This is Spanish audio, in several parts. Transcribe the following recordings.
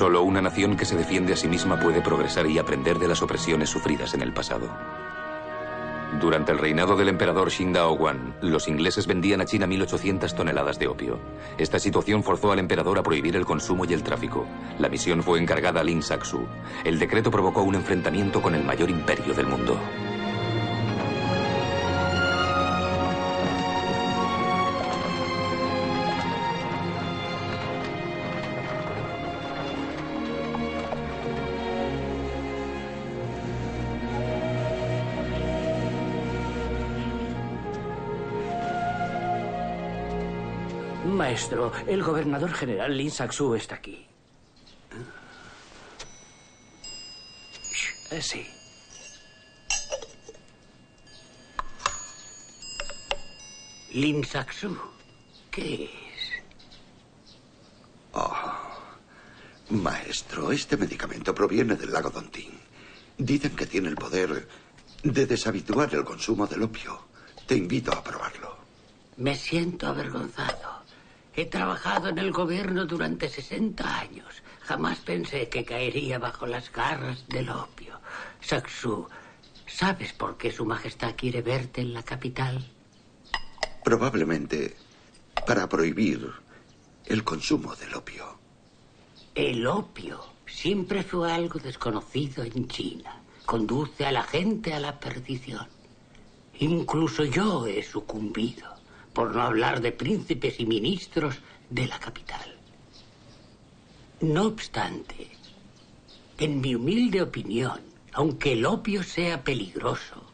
Solo una nación que se defiende a sí misma puede progresar y aprender de las opresiones sufridas en el pasado. Durante el reinado del emperador Xingdao Huan, los ingleses vendían a China 1.800 toneladas de opio. Esta situación forzó al emperador a prohibir el consumo y el tráfico. La misión fue encargada a Lin Saksu. El decreto provocó un enfrentamiento con el mayor imperio del mundo. Maestro, el gobernador general Lin Saksu está aquí. Eh, Sí. Lin Saksu, ¿qué es? Maestro, este medicamento proviene del lago Dontín. Dicen que tiene el poder de deshabituar el consumo del opio. Te invito a probarlo. Me siento avergonzado. He trabajado en el gobierno durante 60 años. Jamás pensé que caería bajo las garras del opio. Saksu, ¿sabes por qué Su Majestad quiere verte en la capital? Probablemente para prohibir el consumo del opio. El opio siempre fue algo desconocido en China. Conduce a la gente a la perdición. Incluso yo he sucumbido, por no hablar de príncipes y ministros de la capital. No obstante, en mi humilde opinión, aunque el opio sea peligroso,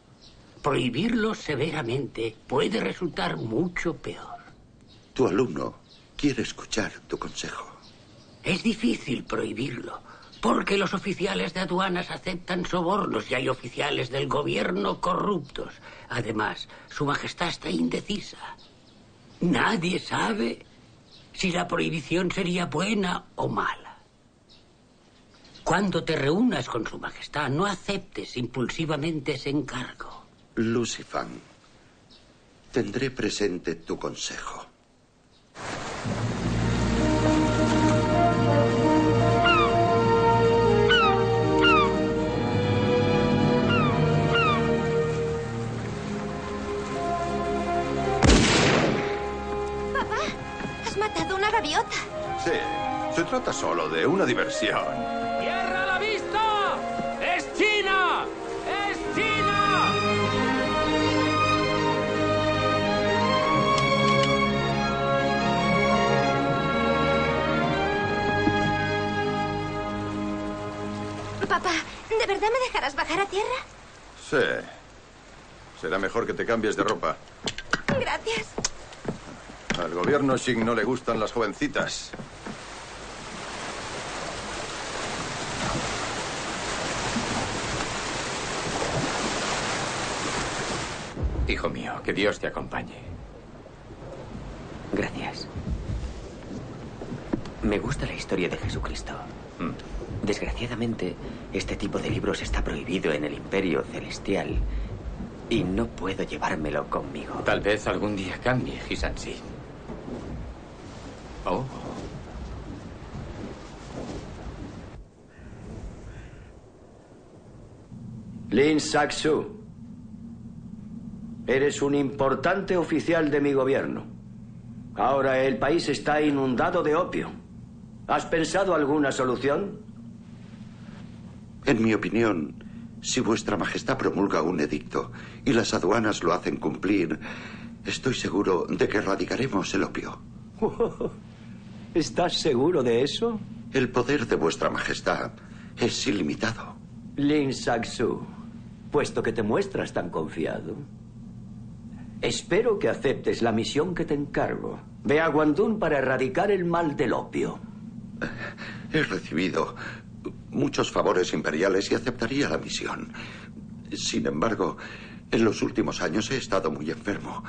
prohibirlo severamente puede resultar mucho peor. Tu alumno quiere escuchar tu consejo. Es difícil prohibirlo, porque los oficiales de aduanas aceptan sobornos y hay oficiales del gobierno corruptos. Además, Su Majestad está indecisa. Nadie sabe si la prohibición sería buena o mala. Cuando te reúnas con Su Majestad, no aceptes impulsivamente ese encargo. Lucifan, tendré presente tu consejo. Gaviota. Sí, se trata solo de una diversión. ¡Tierra a la vista! ¡Es China! ¡Es China! Papá, ¿de verdad me dejarás bajar a tierra? Sí. Será mejor que te cambies de ropa. Gracias. Al gobierno Xing no le gustan las jovencitas. Hijo mío, que Dios te acompañe. Gracias. Me gusta la historia de Jesucristo. Mm. Desgraciadamente, este tipo de libros está prohibido en el Imperio Celestial y no puedo llevármelo conmigo. Tal vez algún día cambie, Hisansi. Oh. Lin Saksu, eres un importante oficial de mi gobierno. Ahora el país está inundado de opio. ¿Has pensado alguna solución? En mi opinión, si vuestra majestad promulga un edicto y las aduanas lo hacen cumplir, estoy seguro de que erradicaremos el opio. ¿Estás seguro de eso? El poder de vuestra majestad es ilimitado. Lin Saksu, puesto que te muestras tan confiado, espero que aceptes la misión que te encargo. Ve a Guandún para erradicar el mal del opio. He recibido muchos favores imperiales y aceptaría la misión. Sin embargo, en los últimos años he estado muy enfermo.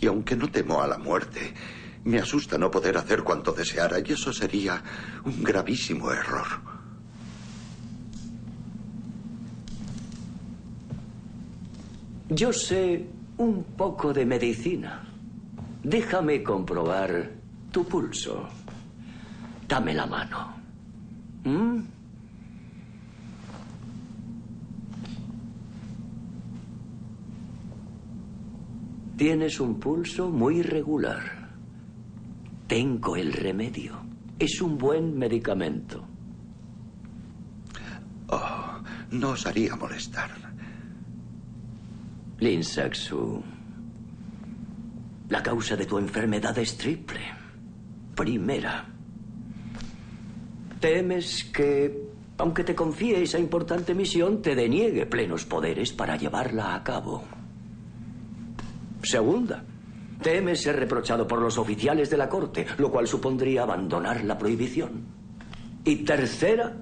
Y aunque no temo a la muerte, me asusta no poder hacer cuanto deseara y eso sería un gravísimo error. Yo sé un poco de medicina. Déjame comprobar tu pulso. Dame la mano. ¿Mm? Tienes un pulso muy regular. Tengo el remedio. Es un buen medicamento. Oh, no os haría molestar. Lin Saxu, la causa de tu enfermedad es triple. Primera, temes que, aunque te confíe esa importante misión, te deniegue plenos poderes para llevarla a cabo. Segunda, temes ser reprochado por los oficiales de la corte, lo cual supondría abandonar la prohibición. Y tercera,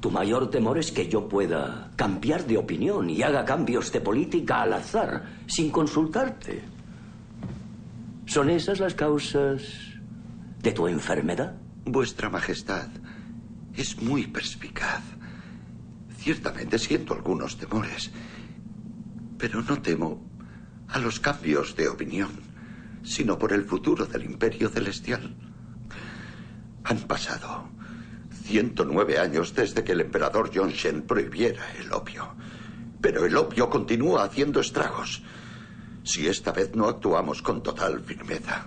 tu mayor temor es que yo pueda cambiar de opinión y haga cambios de política al azar, sin consultarte. ¿Son esas las causas de tu enfermedad? Vuestra Majestad es muy perspicaz. Ciertamente siento algunos temores, pero no temo a los cambios de opinión, sino por el futuro del Imperio Celestial. Han pasado 109 años desde que el emperador John Shen prohibiera el opio. Pero el opio continúa haciendo estragos. Si esta vez no actuamos con total firmeza,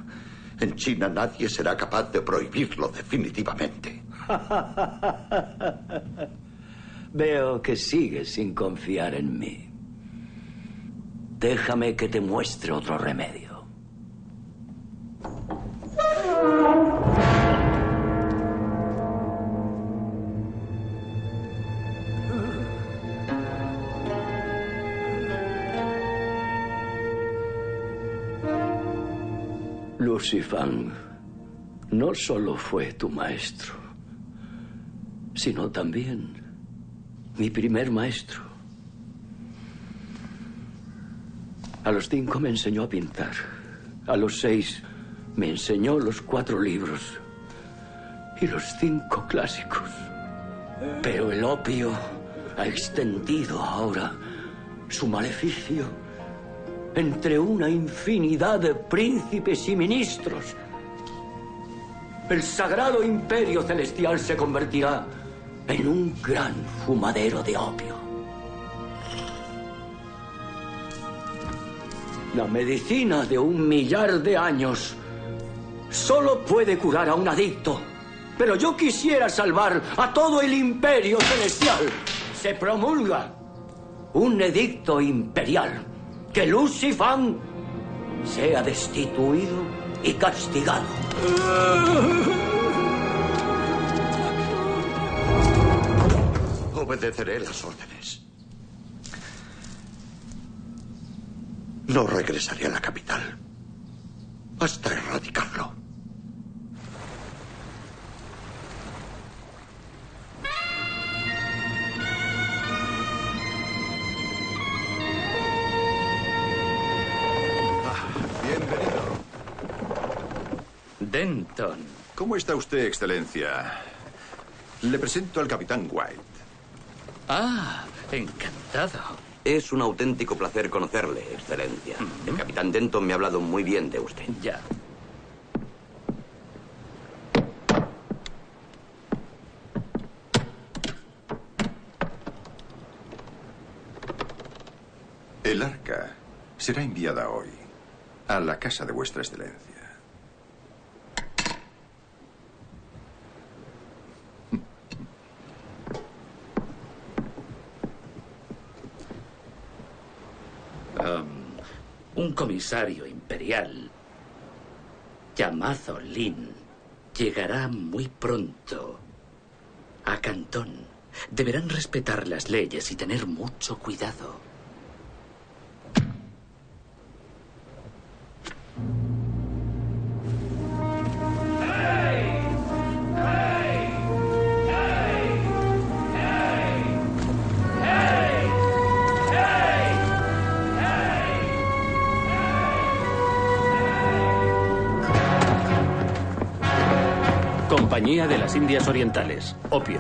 en China nadie será capaz de prohibirlo definitivamente. Veo que sigues sin confiar en mí. Déjame que te muestre otro remedio. Lucifan no solo fue tu maestro, sino también mi primer maestro. A los cinco me enseñó a pintar. A los seis me enseñó los cuatro libros y los cinco clásicos. Pero el opio ha extendido ahora su maleficio entre una infinidad de príncipes y ministros. El sagrado imperio celestial se convertirá en un gran fumadero de opio. La medicina de un millar de años solo puede curar a un adicto. Pero yo quisiera salvar a todo el imperio celestial. Se promulga un edicto imperial que Lucifan sea destituido y castigado. Obedeceré las órdenes. No regresaré a la capital hasta erradicarlo. Denton. ¿Cómo está usted, Excelencia? Le presento al capitán White. Ah, encantado. Es un auténtico placer conocerle, Excelencia. El capitán Denton me ha hablado muy bien de usted. Ya. El arca será enviada hoy a la casa de vuestra excelencia. Um, un comisario imperial llamado Lin llegará muy pronto a Cantón. Deberán respetar las leyes y tener mucho cuidado. De las Indias Orientales. Opio.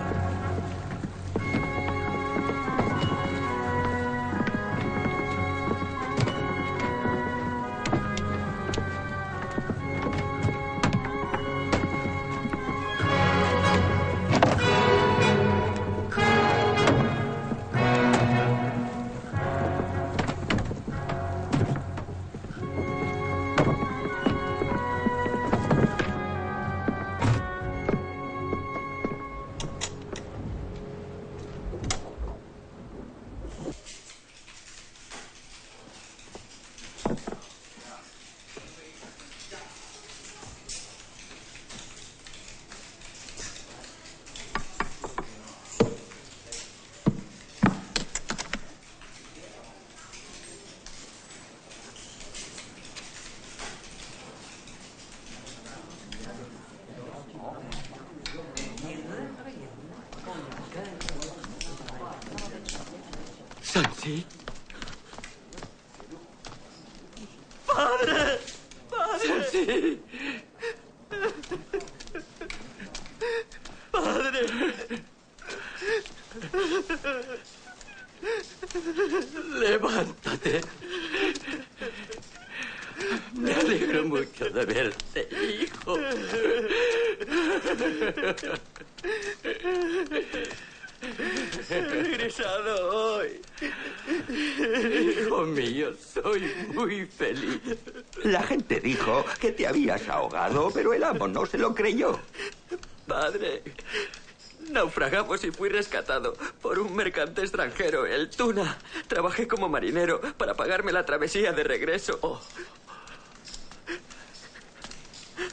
Extranjero, el Tuna. Trabajé como marinero para pagarme la travesía de regreso. Oh.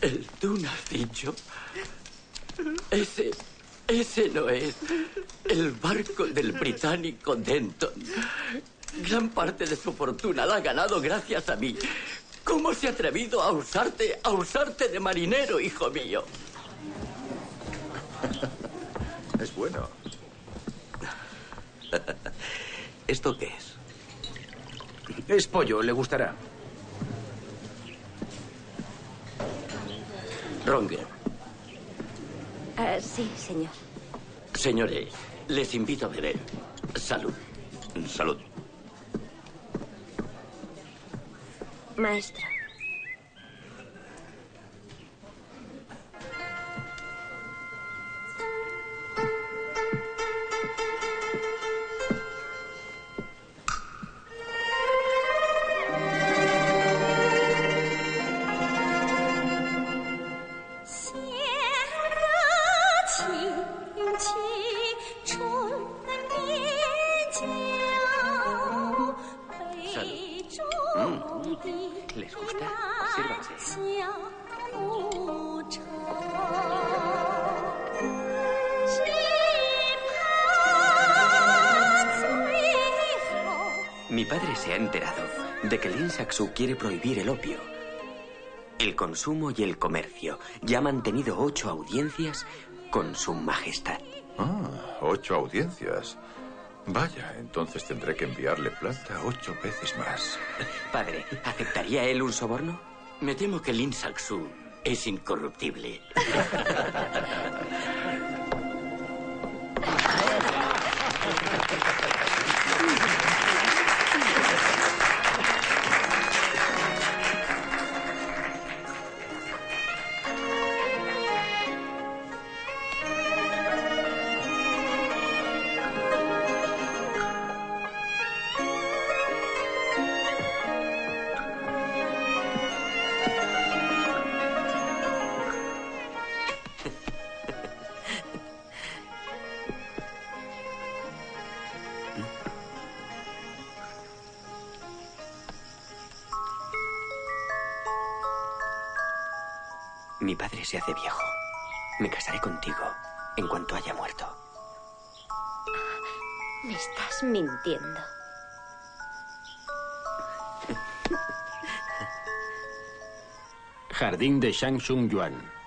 El Tunacillo. Ese. Ese no es el barco del británico Denton. Gran parte de su fortuna la ha ganado gracias a mí. ¿Cómo se ha atrevido a usarte, a usarte de marinero, hijo mío? Es bueno. ¿Esto qué es? Es pollo, le gustará. Ronger. Ah, sí, señor. Señores, les invito a beber. Salud. Salud. Maestro. Padre se ha enterado de que Lin Saksu quiere prohibir el opio, el consumo y el comercio. Ya ha mantenido ocho audiencias con su majestad. Ah, ocho audiencias. Vaya, entonces tendré que enviarle plata ocho veces más. Padre, ¿aceptaría él un soborno? Me temo que Lin Saksu es incorruptible. se hace viejo. Me casaré contigo en cuanto haya muerto. Me estás mintiendo. Jardín de Shangshung Yuan.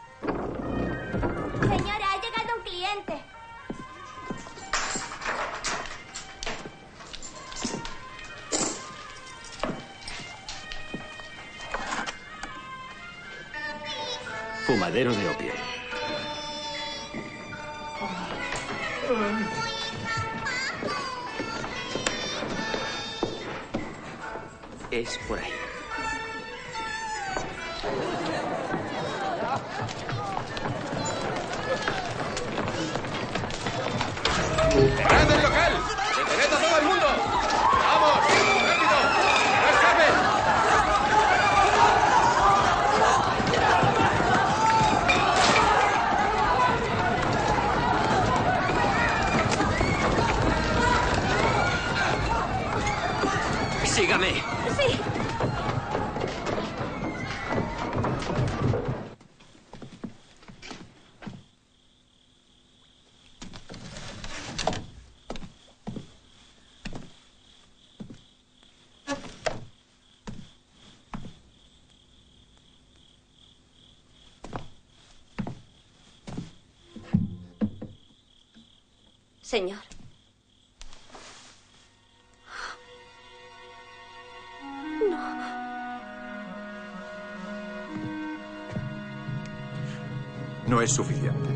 No es suficiente.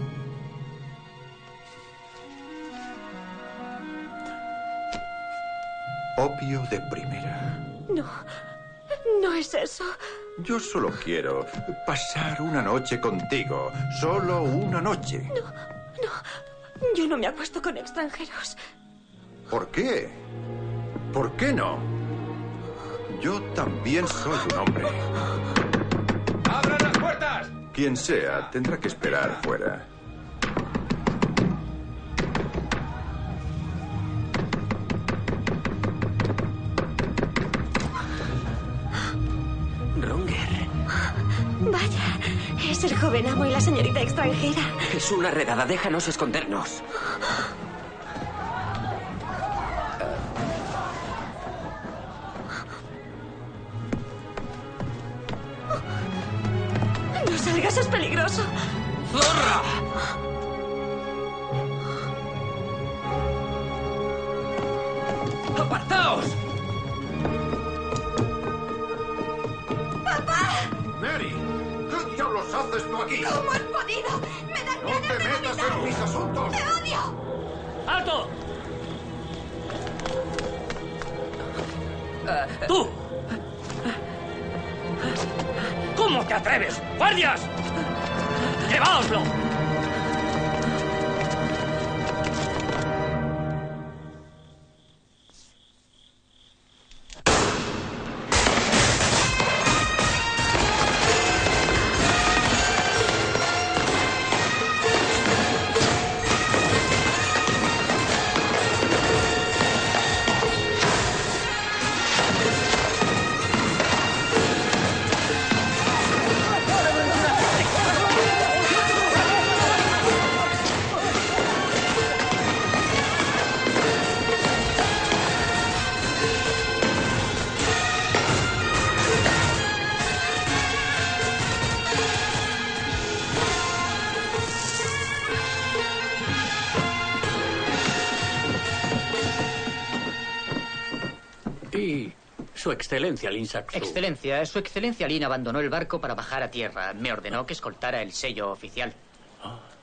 Opio de primera. No, no es eso. Yo solo quiero pasar una noche contigo. Solo una noche. No, no. Yo no me acuesto con extranjeros. ¿Por qué? ¿Por qué no? Yo también soy un hombre. Quien sea, tendrá que esperar fuera. Ronger. Vaya, es el joven amo y la señorita extranjera. Es una redada, déjanos escondernos. Es peligroso. ¡Zorra! ¡Apartaos! ¡Papá! Mary, ¿qué diablos haces tú aquí? ¿Cómo has podido? ¡Me dan ¡No ganas te de metas vomitar! en mis asuntos! ¡Te odio! ¡Alto! ¡Tú! ¿Cómo te atreves? ¡Guardias! ¡Lleváoslo! Excelencia, Lin Saksu. Excelencia, su excelencia Lin abandonó el barco para bajar a tierra. Me ordenó que escoltara el sello oficial. ¡Levantad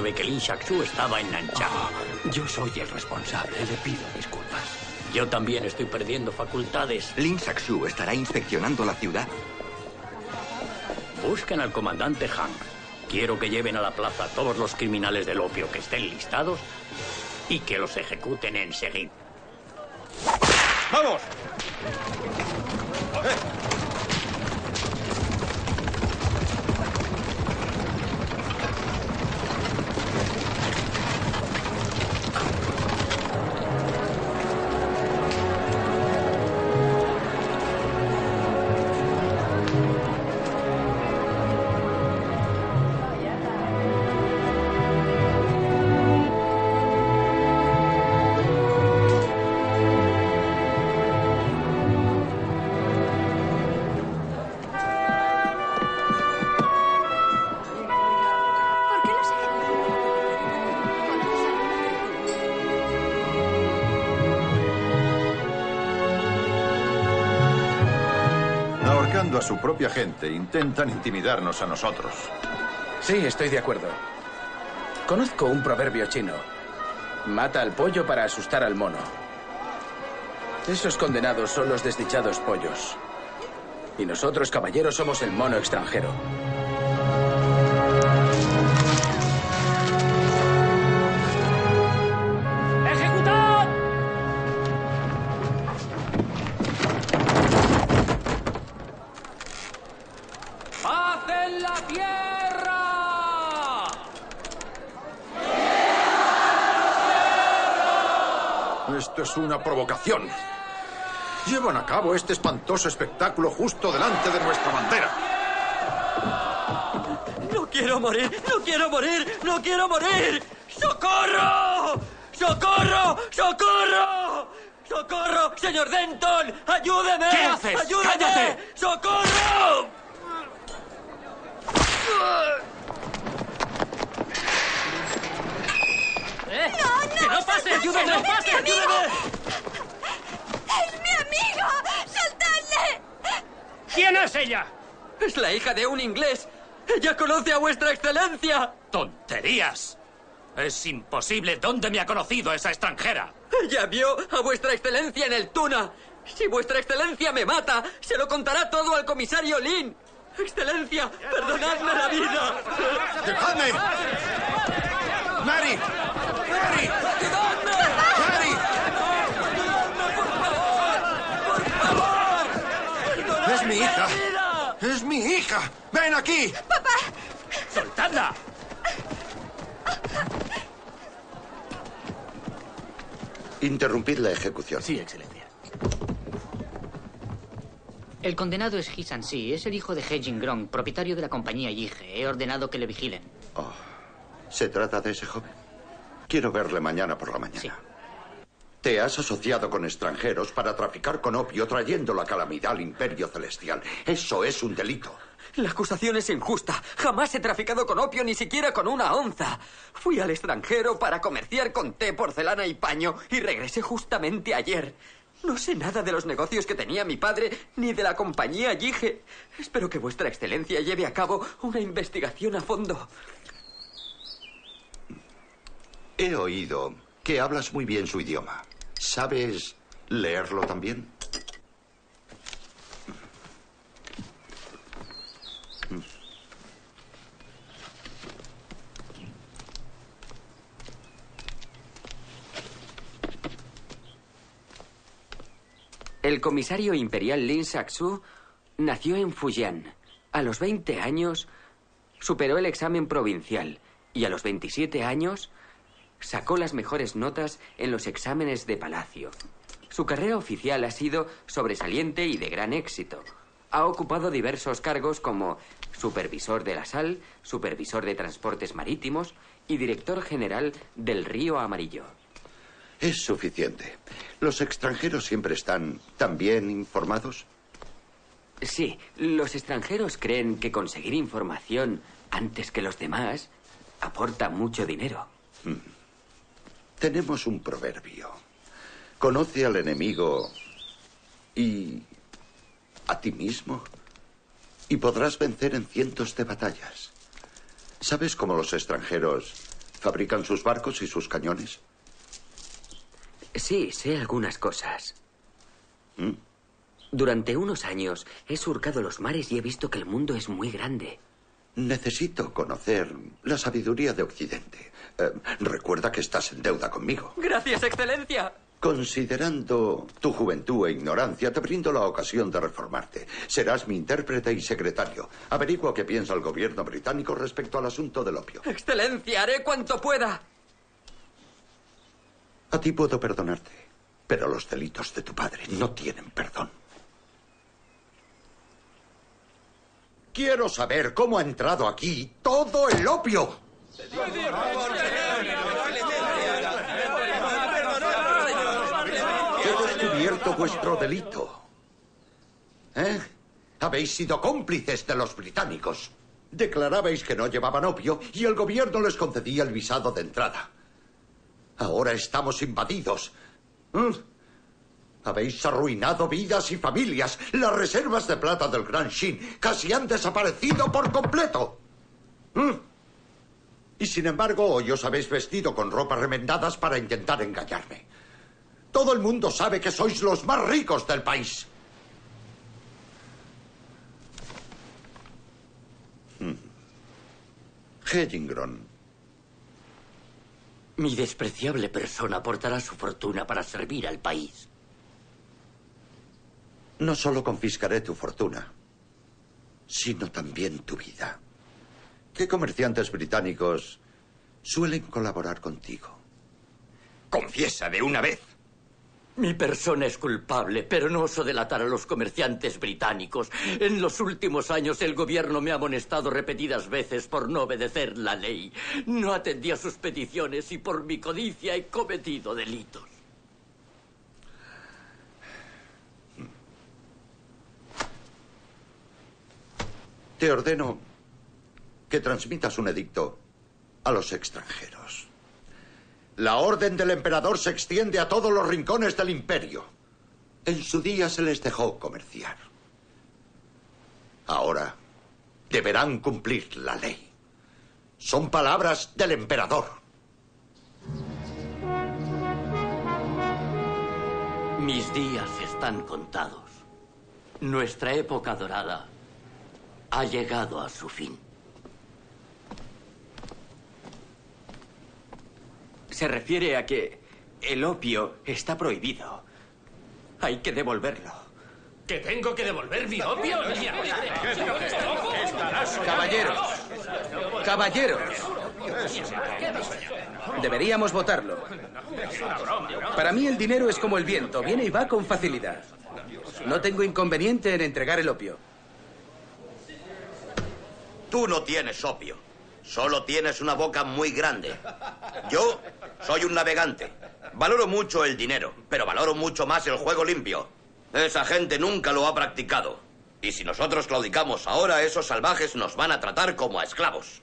de que Lin Shaksu estaba en Nanchang. Yo soy el responsable, le pido disculpas. Yo también estoy perdiendo facultades. Lin Saxu estará inspeccionando la ciudad. Busquen al comandante Hank. Quiero que lleven a la plaza a todos los criminales del opio que estén listados y que los ejecuten enseguida. ¡Vamos! ¿Por su propia gente, intentan intimidarnos a nosotros. Sí, estoy de acuerdo. Conozco un proverbio chino. Mata al pollo para asustar al mono. Esos condenados son los desdichados pollos. Y nosotros, caballeros, somos el mono extranjero. Es una provocación. Llevan a cabo este espantoso espectáculo justo delante de nuestra bandera. No quiero morir, no quiero morir, no quiero morir. ¡Socorro! ¡Socorro! ¡Socorro! ¡Socorro! ¡Señor Denton! ¡Ayúdeme! ¿Qué haces? ¡Ayúdeme! ¡Cállate! ¡Socorro! ¿Eh? ¡No, no! ¡Que no pase! ¡Ayúdame! ¡Es mi amigo! ¡Ayúdame! ¡Es mi amigo! ¡Soltadle! ¿Quién es ella? Es la hija de un inglés. Ella conoce a vuestra excelencia. ¡Tonterías! Es imposible. ¿Dónde me ha conocido esa extranjera? Ella vio a vuestra excelencia en el Tuna. Si vuestra excelencia me mata, se lo contará todo al comisario Lin. Excelencia, perdonadme la vida. ¡Dejadme! ¡Mary! ¡Mary! ¡Mary! ¡Es mi hija! ¡Es mi hija! ¡Ven aquí! ¡Soltadla! Interrumpid la ejecución. Sí, excelencia. El condenado es Hisan Si, es el hijo de He Jin-grong, propietario de la compañía Yige. He ordenado que le vigilen. Oh, ¿Se trata de ese joven? Quiero verle mañana por la mañana. Te has asociado con extranjeros para traficar con opio, trayendo la calamidad al imperio celestial. Eso es un delito. La acusación es injusta. Jamás he traficado con opio, ni siquiera con una onza. Fui al extranjero para comerciar con té, porcelana y paño y regresé justamente ayer. No sé nada de los negocios que tenía mi padre ni de la compañía Yige. Espero que vuestra excelencia lleve a cabo una investigación a fondo. He oído que hablas muy bien su idioma. ¿Sabes leerlo también? El comisario imperial Lin Saksu nació en Fujian. A los 20 años superó el examen provincial y a los 27 años sacó las mejores notas en los exámenes de palacio. Su carrera oficial ha sido sobresaliente y de gran éxito. Ha ocupado diversos cargos como supervisor de la sal, supervisor de transportes marítimos y director general del Río Amarillo. Es suficiente. ¿Los extranjeros siempre están tan bien informados? Sí, los extranjeros creen que conseguir información antes que los demás aporta mucho dinero. Mm. Tenemos un proverbio. Conoce al enemigo y a ti mismo y podrás vencer en cientos de batallas. ¿Sabes cómo los extranjeros fabrican sus barcos y sus cañones? Sí, sé algunas cosas. ¿Mm? Durante unos años he surcado los mares y he visto que el mundo es muy grande. Necesito conocer la sabiduría de Occidente. Eh, recuerda que estás en deuda conmigo. Gracias, Excelencia. Considerando tu juventud e ignorancia, te brindo la ocasión de reformarte. Serás mi intérprete y secretario. Averigua qué piensa el gobierno británico respecto al asunto del opio. Excelencia, haré cuanto pueda. A ti puedo perdonarte, pero los delitos de tu padre no tienen perdón. Quiero saber cómo ha entrado aquí todo el opio. He descubierto vuestro delito. ¿Eh? Habéis sido cómplices de los británicos. Declarabais que no llevaban opio y el gobierno les concedía el visado de entrada. Ahora estamos invadidos. ¿Mm? Habéis arruinado vidas y familias. Las reservas de plata del Gran Shin casi han desaparecido por completo. ¿Mm? Y sin embargo, hoy os habéis vestido con ropas remendadas para intentar engañarme. Todo el mundo sabe que sois los más ricos del país. Hmm. Mi despreciable persona aportará su fortuna para servir al país. No solo confiscaré tu fortuna, sino también tu vida. ¿Qué comerciantes británicos suelen colaborar contigo? Confiesa de una vez. Mi persona es culpable, pero no oso delatar a los comerciantes británicos. En los últimos años el gobierno me ha amonestado repetidas veces por no obedecer la ley. No atendí a sus peticiones y por mi codicia he cometido delitos. Te ordeno que transmitas un edicto a los extranjeros. La orden del emperador se extiende a todos los rincones del imperio. En su día se les dejó comerciar. Ahora deberán cumplir la ley. Son palabras del emperador. Mis días están contados. Nuestra época dorada ha llegado a su fin. Se refiere a que el opio está prohibido. Hay que devolverlo. ¿Que tengo que devolver mi opio? Caballeros, caballeros. Deberíamos votarlo. Para mí el dinero es como el viento, viene y va con facilidad. No tengo inconveniente en entregar el opio. Tú no tienes opio. Solo tienes una boca muy grande. Yo soy un navegante. Valoro mucho el dinero, pero valoro mucho más el juego limpio. Esa gente nunca lo ha practicado. Y si nosotros claudicamos ahora, esos salvajes nos van a tratar como a esclavos.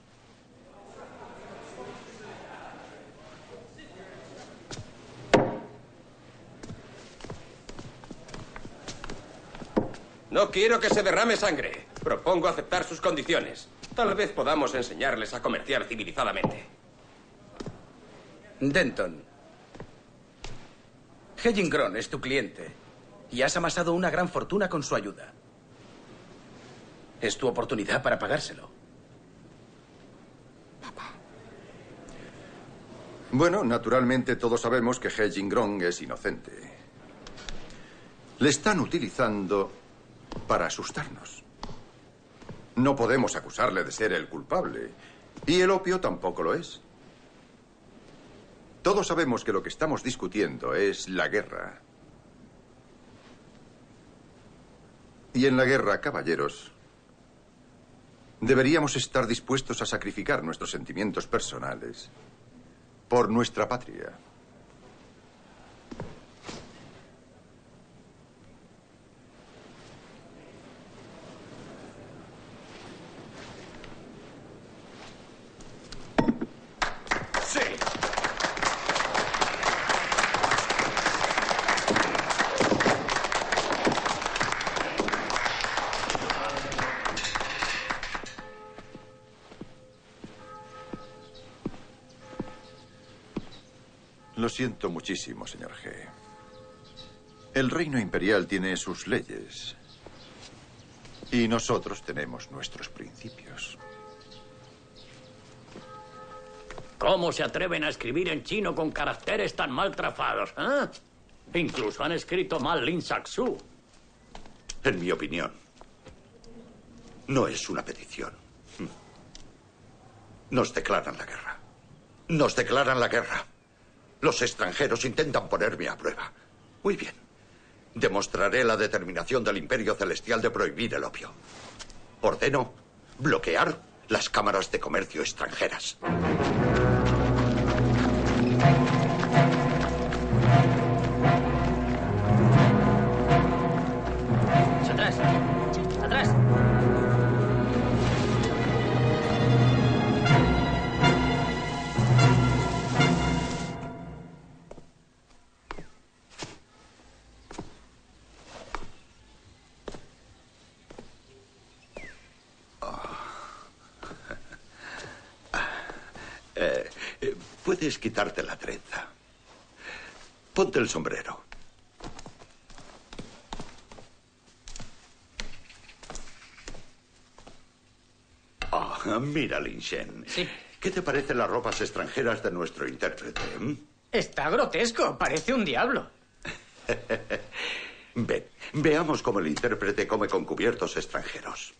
No quiero que se derrame sangre. Propongo aceptar sus condiciones. Tal vez podamos enseñarles a comerciar civilizadamente. Denton. Hedgingron es tu cliente y has amasado una gran fortuna con su ayuda. Es tu oportunidad para pagárselo. Bueno, naturalmente todos sabemos que Hedgingron es inocente. Le están utilizando para asustarnos. No podemos acusarle de ser el culpable. Y el opio tampoco lo es. Todos sabemos que lo que estamos discutiendo es la guerra. Y en la guerra, caballeros, deberíamos estar dispuestos a sacrificar nuestros sentimientos personales por nuestra patria. Siento muchísimo, señor G. El reino imperial tiene sus leyes. Y nosotros tenemos nuestros principios. ¿Cómo se atreven a escribir en chino con caracteres tan mal trazados? eh? Incluso han escrito mal Lin Saksu. En mi opinión, no es una petición. Nos declaran la guerra. Nos declaran la guerra. Los extranjeros intentan ponerme a prueba. Muy bien. Demostraré la determinación del Imperio Celestial de prohibir el opio. Ordeno bloquear las cámaras de comercio extranjeras. Shen. ¿Qué te parecen las ropas extranjeras de nuestro intérprete? mm? Está grotesco, parece un diablo. Ven, veamos cómo el intérprete come con cubiertos extranjeros.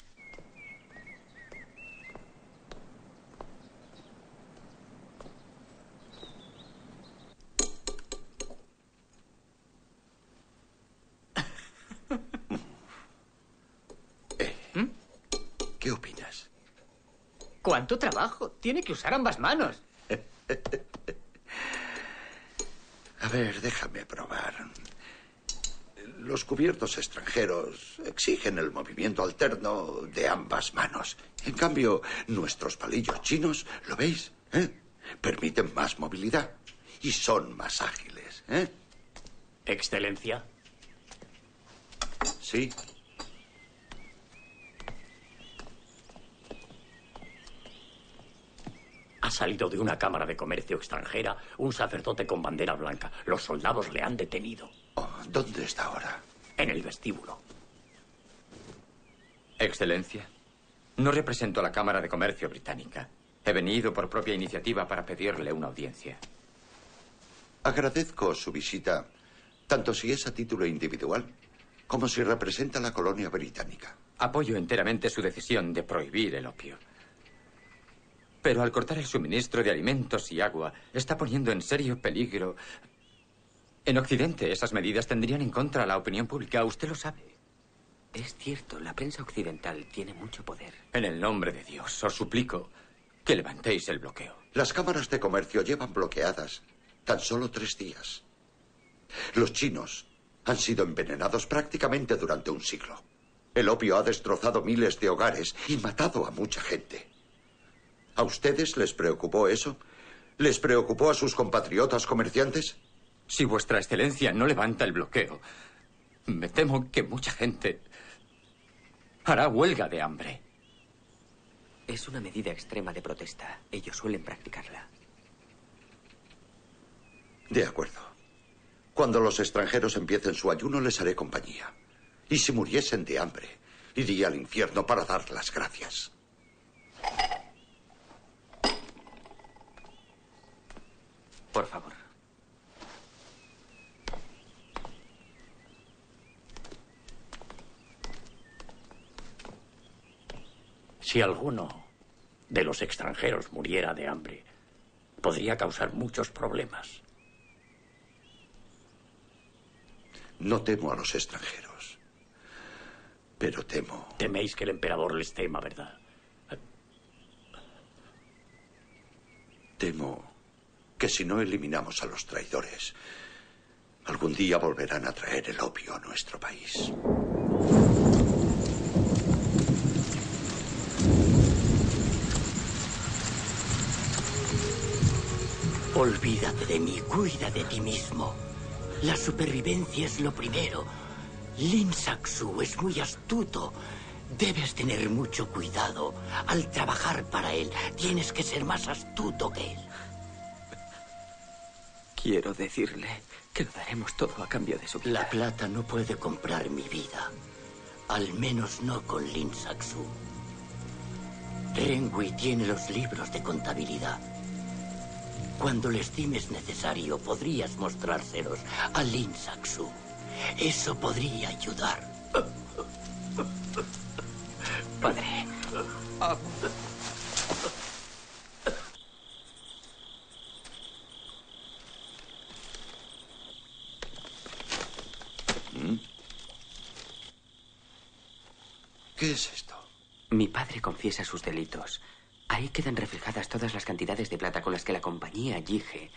¿Qué opinas? ¿Cuánto trabajo? Tiene que usar ambas manos. A ver, déjame probar. Los cubiertos extranjeros exigen el movimiento alterno de ambas manos. En cambio, nuestros palillos chinos, ¿lo veis? ¿Eh? Permiten más movilidad y son más ágiles. ¿eh? Excelencia. Sí. Ha salido de una cámara de comercio extranjera un sacerdote con bandera blanca. Los soldados le han detenido. Oh, ¿Dónde está ahora? En el vestíbulo. Excelencia, no represento a la Cámara de Comercio británica. He venido por propia iniciativa para pedirle una audiencia. Agradezco su visita, tanto si es a título individual como si representa la colonia británica. Apoyo enteramente su decisión de prohibir el opio. Pero al cortar el suministro de alimentos y agua, está poniendo en serio peligro. En Occidente, esas medidas tendrían en contra a la opinión pública. Usted lo sabe. Es cierto, la prensa occidental tiene mucho poder. En el nombre de Dios, os suplico que levantéis el bloqueo. Las cámaras de comercio llevan bloqueadas tan solo tres días. Los chinos han sido envenenados prácticamente durante un siglo. El opio ha destrozado miles de hogares y matado a mucha gente. ¿A ustedes les preocupó eso? ¿Les preocupó a sus compatriotas comerciantes? Si vuestra excelencia no levanta el bloqueo, me temo que mucha gente hará huelga de hambre. Es una medida extrema de protesta. Ellos suelen practicarla. De acuerdo. Cuando los extranjeros empiecen su ayuno, les haré compañía. Y si muriesen de hambre, iría al infierno para dar las gracias. Por favor. Si alguno de los extranjeros muriera de hambre, podría causar muchos problemas. No temo a los extranjeros, pero temo... Teméis que el emperador les tema, ¿verdad? Temo que si no eliminamos a los traidores, algún día volverán a traer el opio a nuestro país. Olvídate de mí, cuida de ti mismo. La supervivencia es lo primero. Lin Saksu es muy astuto. Debes tener mucho cuidado. Al trabajar para él, tienes que ser más astuto que él. Quiero decirle que lo daremos todo a cambio de su vida. La plata no puede comprar mi vida. Al menos no con Lin Saksu. Rengui tiene los libros de contabilidad. Cuando le estimes necesario, podrías mostrárselos a Lin Saksu. Eso podría ayudar. Padre. ¿Qué es esto? Mi padre confiesa sus delitos. Ahí quedan reflejadas todas las cantidades de plata con las que la compañía Yige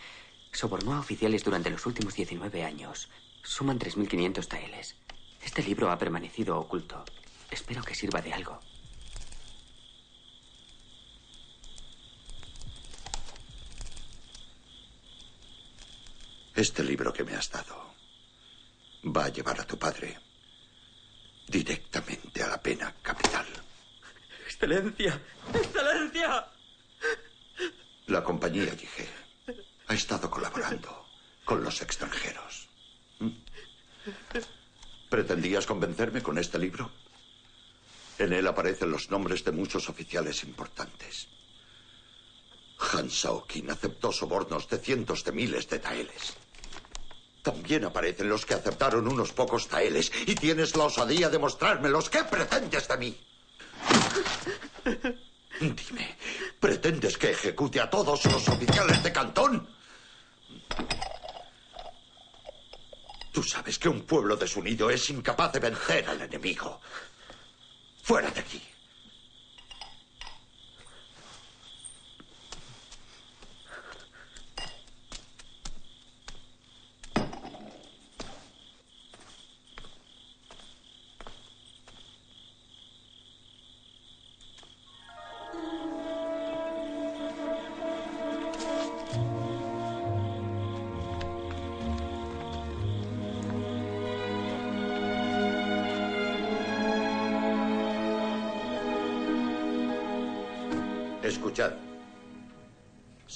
sobornó a oficiales durante los últimos 19 años. Suman 3.500 taeles. Este libro ha permanecido oculto. Espero que sirva de algo. Este libro que me has dado va a llevar a tu padre directamente a la pena capital. Excelencia, excelencia. La compañía Yige ha estado colaborando con los extranjeros. ¿Mm? ¿Pretendías convencerme con este libro? En él aparecen los nombres de muchos oficiales importantes. Han Shaoqin aceptó sobornos de cientos de miles de taeles. También aparecen los que aceptaron unos pocos taeles y tienes la osadía de mostrármelos. ¿Qué pretendes de mí? Dime, ¿pretendes que ejecute a todos los oficiales de Cantón? Tú sabes que un pueblo desunido es incapaz de vencer al enemigo. Fuera de aquí.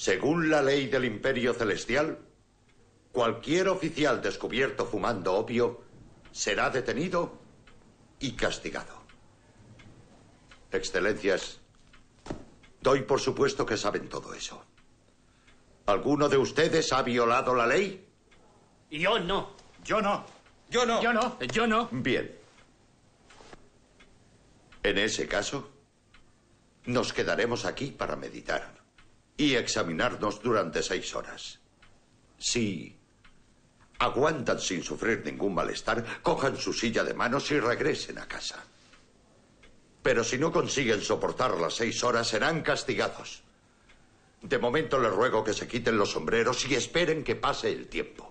Según la ley del Imperio Celestial, cualquier oficial descubierto fumando opio será detenido y castigado. Excelencias, doy por supuesto que saben todo eso. ¿Alguno de ustedes ha violado la ley? Yo no. Yo no. Yo no. Yo no. Yo no. Bien. En ese caso, nos quedaremos aquí para meditar y examinarnos durante seis horas. Si aguantan sin sufrir ningún malestar, cojan su silla de manos y regresen a casa. Pero si no consiguen soportar las seis horas, serán castigados. De momento les ruego que se quiten los sombreros y esperen que pase el tiempo.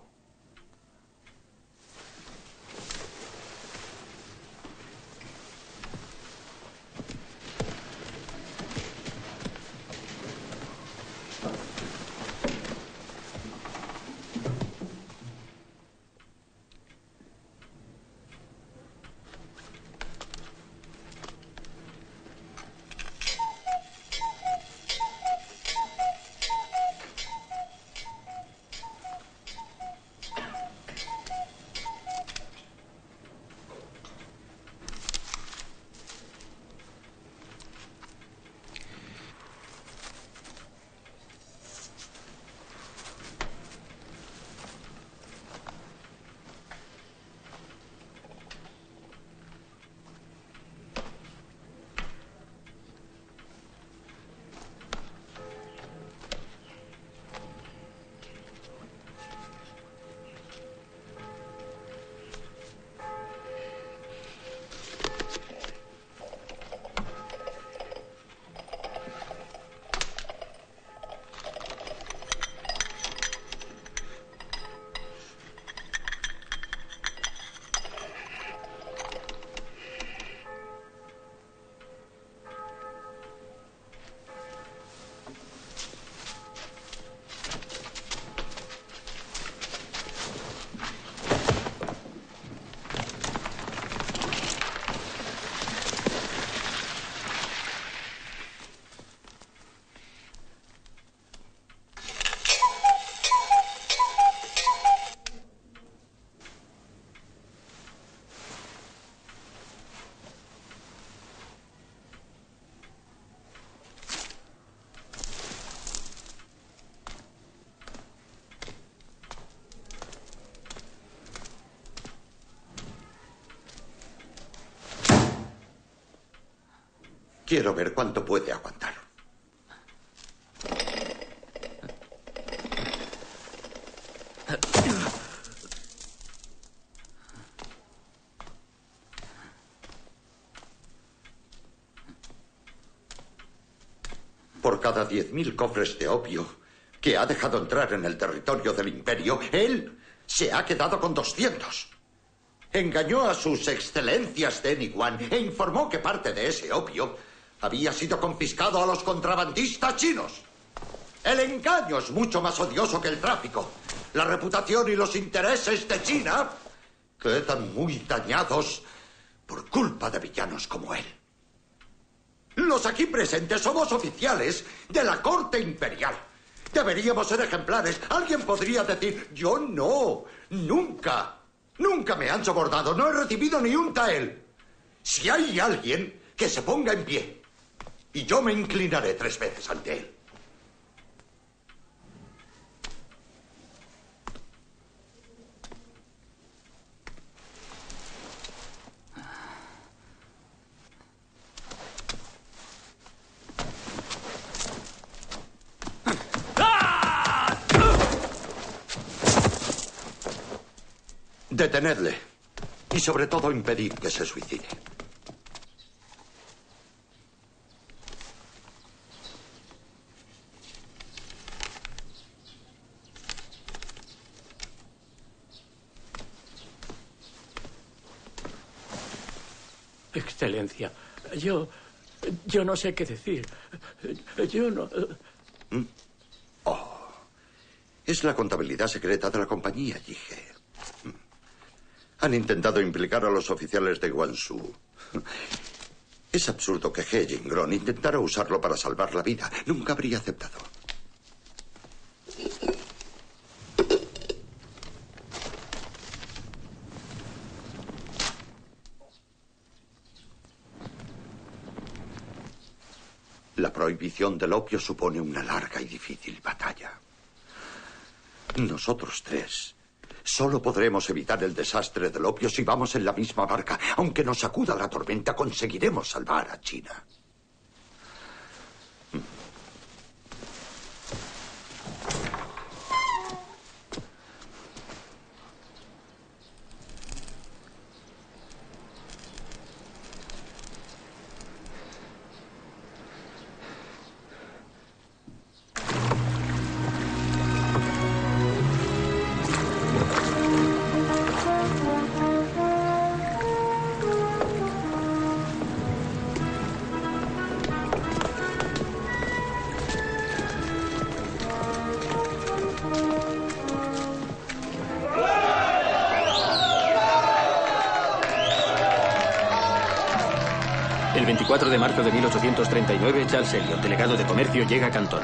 Quiero ver cuánto puede aguantar. Por cada 10.000 cofres de opio que ha dejado entrar en el territorio del imperio, él se ha quedado con 200. Engañó a sus excelencias de Niguan e informó que parte de ese opio había sido confiscado a los contrabandistas chinos. El engaño es mucho más odioso que el tráfico. La reputación y los intereses de China quedan muy dañados por culpa de villanos como él. Los aquí presentes somos oficiales de la corte imperial. Deberíamos ser ejemplares. Alguien podría decir, yo no, nunca, nunca me han sobornado, no he recibido ni un tael. Si hay alguien que se ponga en pie y yo me inclinaré tres veces ante él. Detenedle. Y sobre todo impedir que se suicide. Excelencia, yo. Yo no sé qué decir. Yo no. ¿Mm? Oh, es la contabilidad secreta de la compañía, dije. Han intentado implicar a los oficiales de Guangzhou. Es absurdo que He Jingron intentara usarlo para salvar la vida. Nunca habría aceptado. La prohibición del opio supone una larga y difícil batalla. Nosotros tres solo podremos evitar el desastre del opio si vamos en la misma barca. Aunque nos sacuda la tormenta, conseguiremos salvar a China. 24 de marzo de 1839, Charles Elliot, delegado de comercio, llega a Cantón.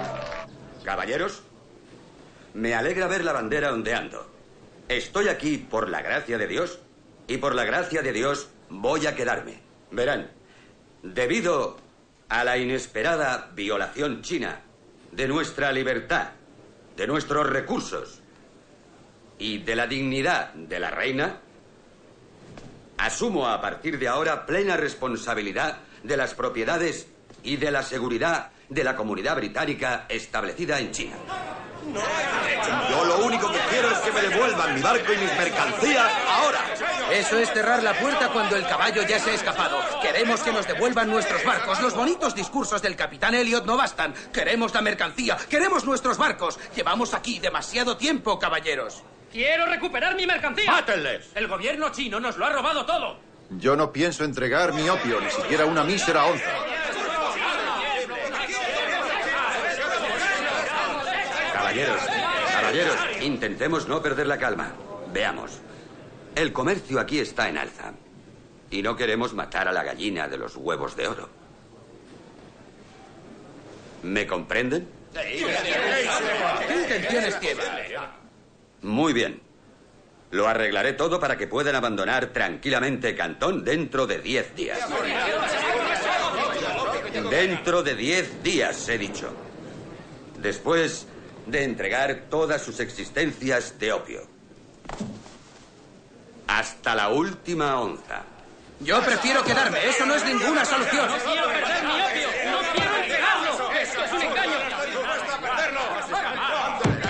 Caballeros, me alegra ver la bandera ondeando. Estoy aquí por la gracia de Dios y por la gracia de Dios voy a quedarme. Verán, debido a la inesperada violación china de nuestra libertad, de nuestros recursos y de la dignidad de la reina, asumo a partir de ahora plena responsabilidad de las propiedades y de la seguridad de la comunidad británica establecida en China. Yo lo único que quiero es que me devuelvan mi barco y mis mercancías ahora. Eso es cerrar la puerta cuando el caballo ya se ha escapado. Queremos que nos devuelvan nuestros barcos. Los bonitos discursos del capitán Elliot no bastan. Queremos la mercancía. Queremos nuestros barcos. Llevamos aquí demasiado tiempo, caballeros. ¡Quiero recuperar mi mercancía! ¡Mátenles! El gobierno chino nos lo ha robado todo. Yo no pienso entregar mi opio, ni siquiera una mísera onza. Caballeros, caballeros, intentemos no perder la calma. Veamos. El comercio aquí está en alza. Y no queremos matar a la gallina de los huevos de oro. ¿Me comprenden? ¿Qué intenciones tiene? Muy bien. Lo arreglaré todo para que puedan abandonar tranquilamente Cantón dentro de diez días. Dentro de diez días, he dicho. Después de entregar todas sus existencias de opio. Hasta la última onza. Yo prefiero quedarme. Eso no es ninguna solución. ¡No quiero perder mi opio! ¡No quiero entregarlo! ¡Esto es un engaño!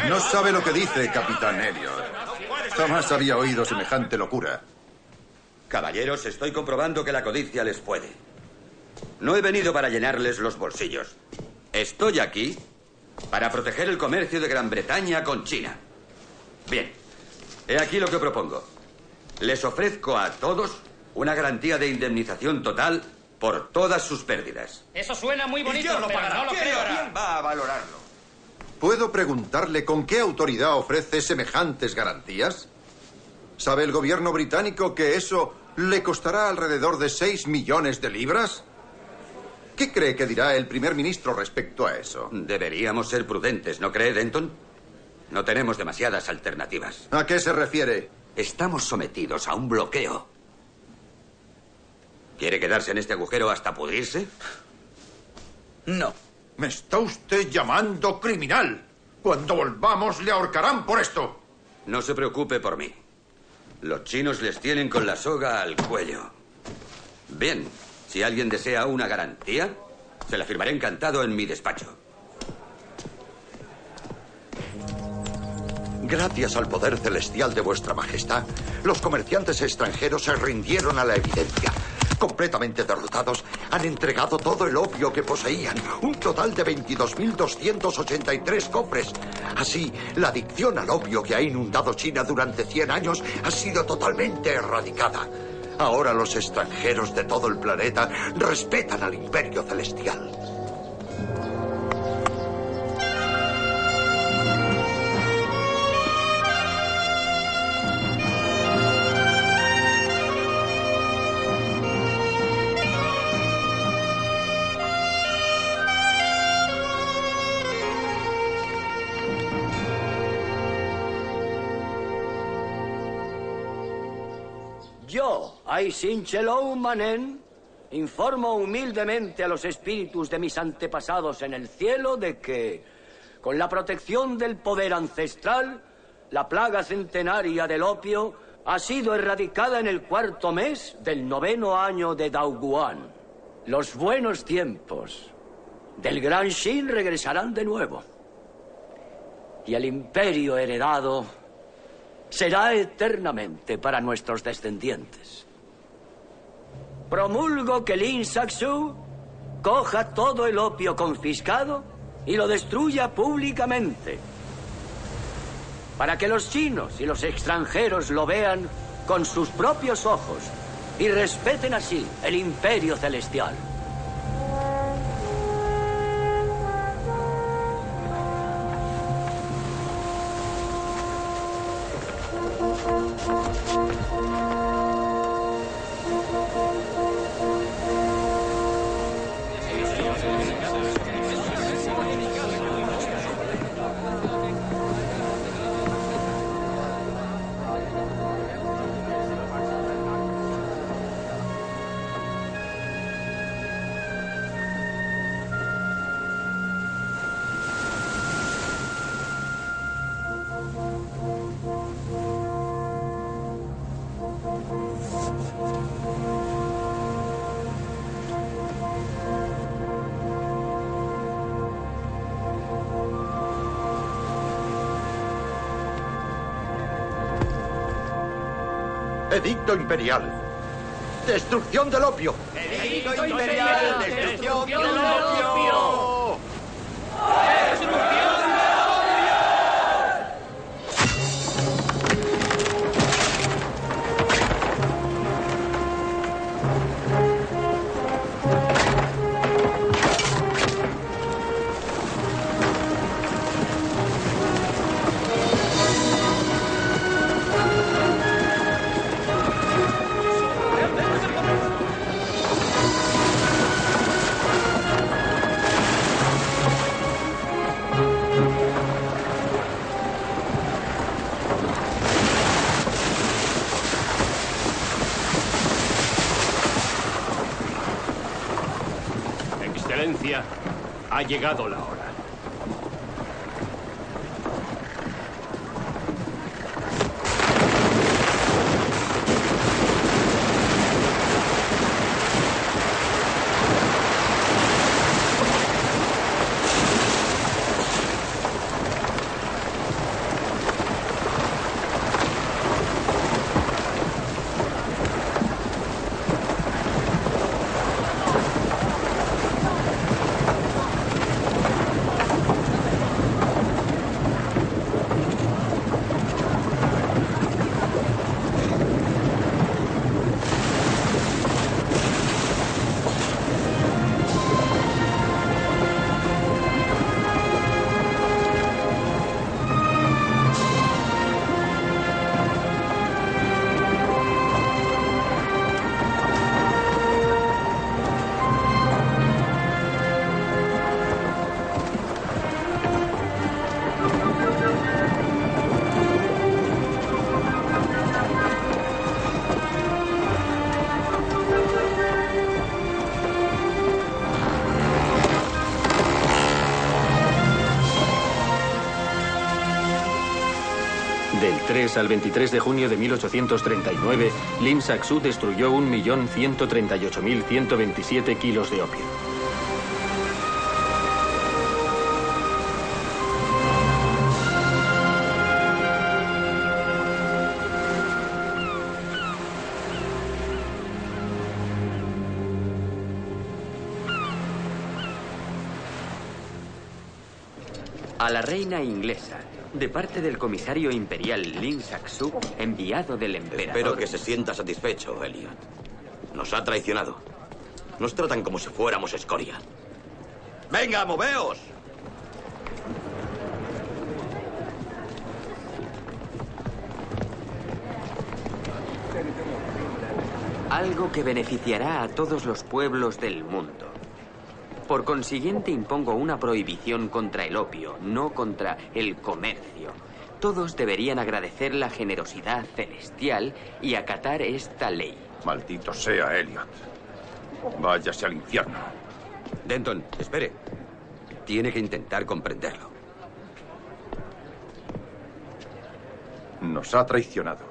No sabe lo que dice, capitán Elliot. Jamás había oído semejante locura. Caballeros, estoy comprobando que la codicia les puede. No he venido para llenarles los bolsillos. Estoy aquí para proteger el comercio de Gran Bretaña con China. Bien, he aquí lo que propongo. Les ofrezco a todos una garantía de indemnización total por todas sus pérdidas. Eso suena muy bonito, quién lo pero no lo ¿Quién creo. ¿Quién va a valorarlo? ¿Puedo preguntarle con qué autoridad ofrece semejantes garantías? ¿Sabe el gobierno británico que eso le costará alrededor de 6 millones de libras? ¿Qué cree que dirá el primer ministro respecto a eso? Deberíamos ser prudentes, ¿no cree, Denton? No tenemos demasiadas alternativas. ¿A qué se refiere? Estamos sometidos a un bloqueo. ¿Quiere quedarse en este agujero hasta pudrirse? No. Me está usted llamando criminal. Cuando volvamos le ahorcarán por esto. No se preocupe por mí. Los chinos les tienen con la soga al cuello. Bien, si alguien desea una garantía, se la firmaré encantado en mi despacho. Gracias al poder celestial de vuestra majestad, los comerciantes extranjeros se rindieron a la evidencia. Completamente derrotados, han entregado todo el opio que poseían, un total de 22.283 cofres. Así, la adicción al opio que ha inundado China durante 100 años ha sido totalmente erradicada. Ahora los extranjeros de todo el planeta respetan al imperio celestial. Chelou Manen, informo humildemente a los espíritus de mis antepasados en el cielo de que, con la protección del poder ancestral, la plaga centenaria del opio ha sido erradicada en el cuarto mes del noveno año de Daoguan. Los buenos tiempos del Gran Shin regresarán de nuevo. Y el imperio heredado será eternamente para nuestros descendientes. Promulgo que Lin Saksu coja todo el opio confiscado y lo destruya públicamente. Para que los chinos y los extranjeros lo vean con sus propios ojos y respeten así el imperio celestial. Edicto imperial. Destrucción del opio. Llegado la hora. Del 3 al 23 de junio de 1839, Lin Saksu destruyó 1.138.127 kilos de opio. A la reina inglesa, de parte del comisario imperial Lin Saksu, enviado del emperador. Espero que se sienta satisfecho, Elliot. Nos ha traicionado. Nos tratan como si fuéramos escoria. ¡Venga, moveos! Algo que beneficiará a todos los pueblos del mundo. Por consiguiente, impongo una prohibición contra el opio, no contra el comercio. Todos deberían agradecer la generosidad celestial y acatar esta ley. Maldito sea Elliot. Váyase al infierno. Denton, espere. Tiene que intentar comprenderlo. Nos ha traicionado.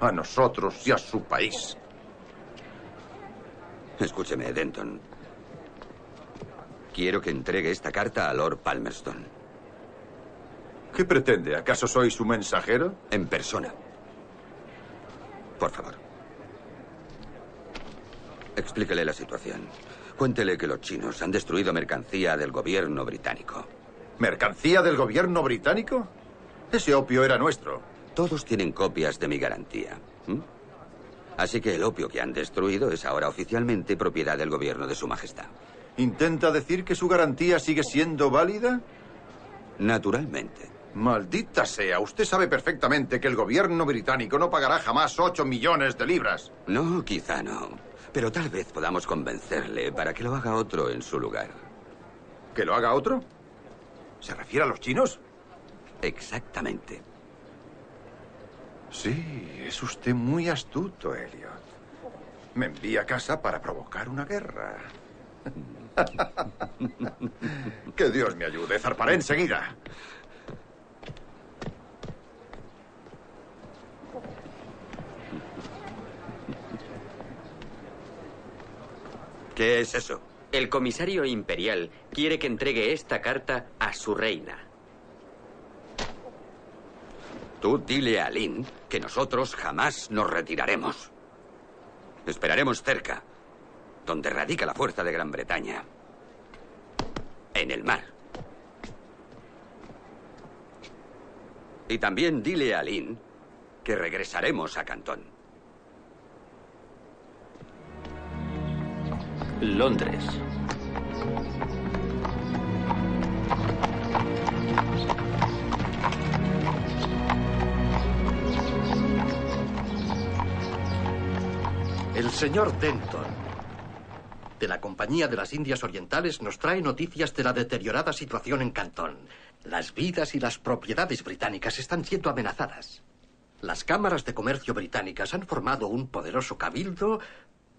A nosotros y a su país. Escúcheme, Denton. Quiero que entregue esta carta a Lord Palmerston. ¿Qué pretende? ¿Acaso soy su mensajero? En persona. Por favor. Explíquele la situación. Cuéntele que los chinos han destruido mercancía del gobierno británico. ¿Mercancía del gobierno británico? Ese opio era nuestro. Todos tienen copias de mi garantía. Así que el opio que han destruido es ahora oficialmente propiedad del gobierno de Su Majestad. ¿Intenta decir que su garantía sigue siendo válida? Naturalmente. Maldita sea, usted sabe perfectamente que el gobierno británico no pagará jamás 8 millones de libras. No, quizá no. Pero tal vez podamos convencerle para que lo haga otro en su lugar. ¿Que lo haga otro? ¿Se refiere a los chinos? Exactamente. Sí, es usted muy astuto, Elliot. Me envía a casa para provocar una guerra. que Dios me ayude. Zarparé enseguida. ¿Qué es eso? El comisario imperial quiere que entregue esta carta a su reina. Tú dile a Lynn que nosotros jamás nos retiraremos. Esperaremos cerca, donde radica la fuerza de Gran Bretaña. En el mar. Y también dile a Lynn que regresaremos a Cantón. Londres. El señor Denton, de la Compañía de las Indias Orientales, nos trae noticias de la deteriorada situación en Cantón. Las vidas y las propiedades británicas están siendo amenazadas. Las cámaras de comercio británicas han formado un poderoso cabildo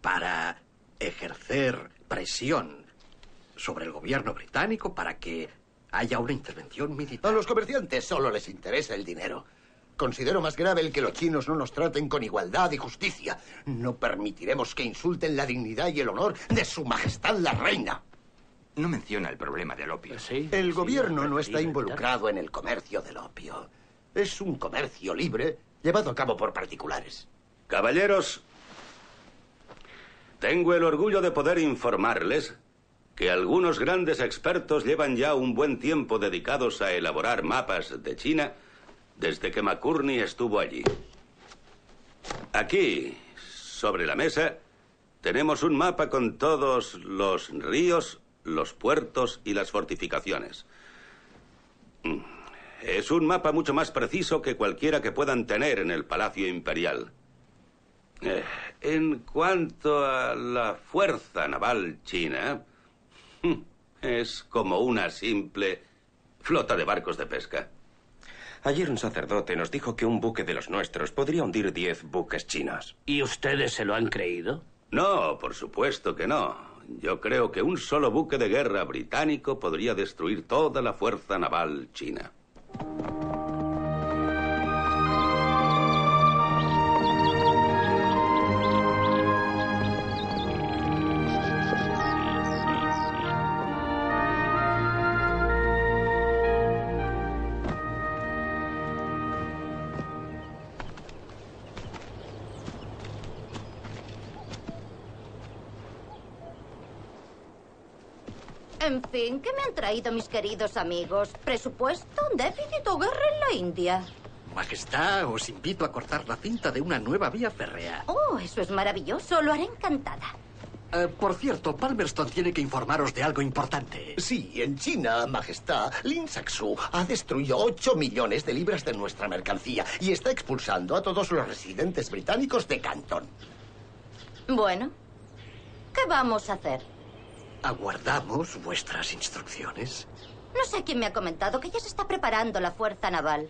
para ejercer presión sobre el gobierno británico para que haya una intervención militar. A los comerciantes solo les interesa el dinero. Considero más grave el que los chinos no nos traten con igualdad y justicia. No permitiremos que insulten la dignidad y el honor de su majestad la reina. No menciona el problema del opio. El gobierno no está involucrado en el comercio del opio. Es un comercio libre llevado a cabo por particulares. Caballeros, tengo el orgullo de poder informarles que algunos grandes expertos llevan ya un buen tiempo dedicados a elaborar mapas de China desde que McCurney estuvo allí. Aquí, sobre la mesa, tenemos un mapa con todos los ríos, los puertos y las fortificaciones. Mm, Es un mapa mucho más preciso que cualquiera que puedan tener en el Palacio Imperial. Eh, en cuanto a la fuerza naval china, es como una simple flota de barcos de pesca. Ayer un sacerdote nos dijo que un buque de los nuestros podría hundir diez buques chinos. ¿Y ustedes se lo han creído? No, por supuesto que no. Yo creo que un solo buque de guerra británico podría destruir toda la fuerza naval china. Fin, ¿qué me han traído mis queridos amigos? ¿Presupuesto, déficit o guerra en la India? Majestad, os invito a cortar la cinta de una nueva vía férrea. Oh, eso es maravilloso. Lo haré encantada. Eh, por cierto, Palmerston tiene que informaros de algo importante. Sí, en China, Majestad, Lin Saxu ha destruido 8 millones de libras de nuestra mercancía y está expulsando a todos los residentes británicos de Cantón. Bueno, ¿qué vamos a hacer? Aguardamos vuestras instrucciones. No sé quién me ha comentado que ya se está preparando la fuerza naval.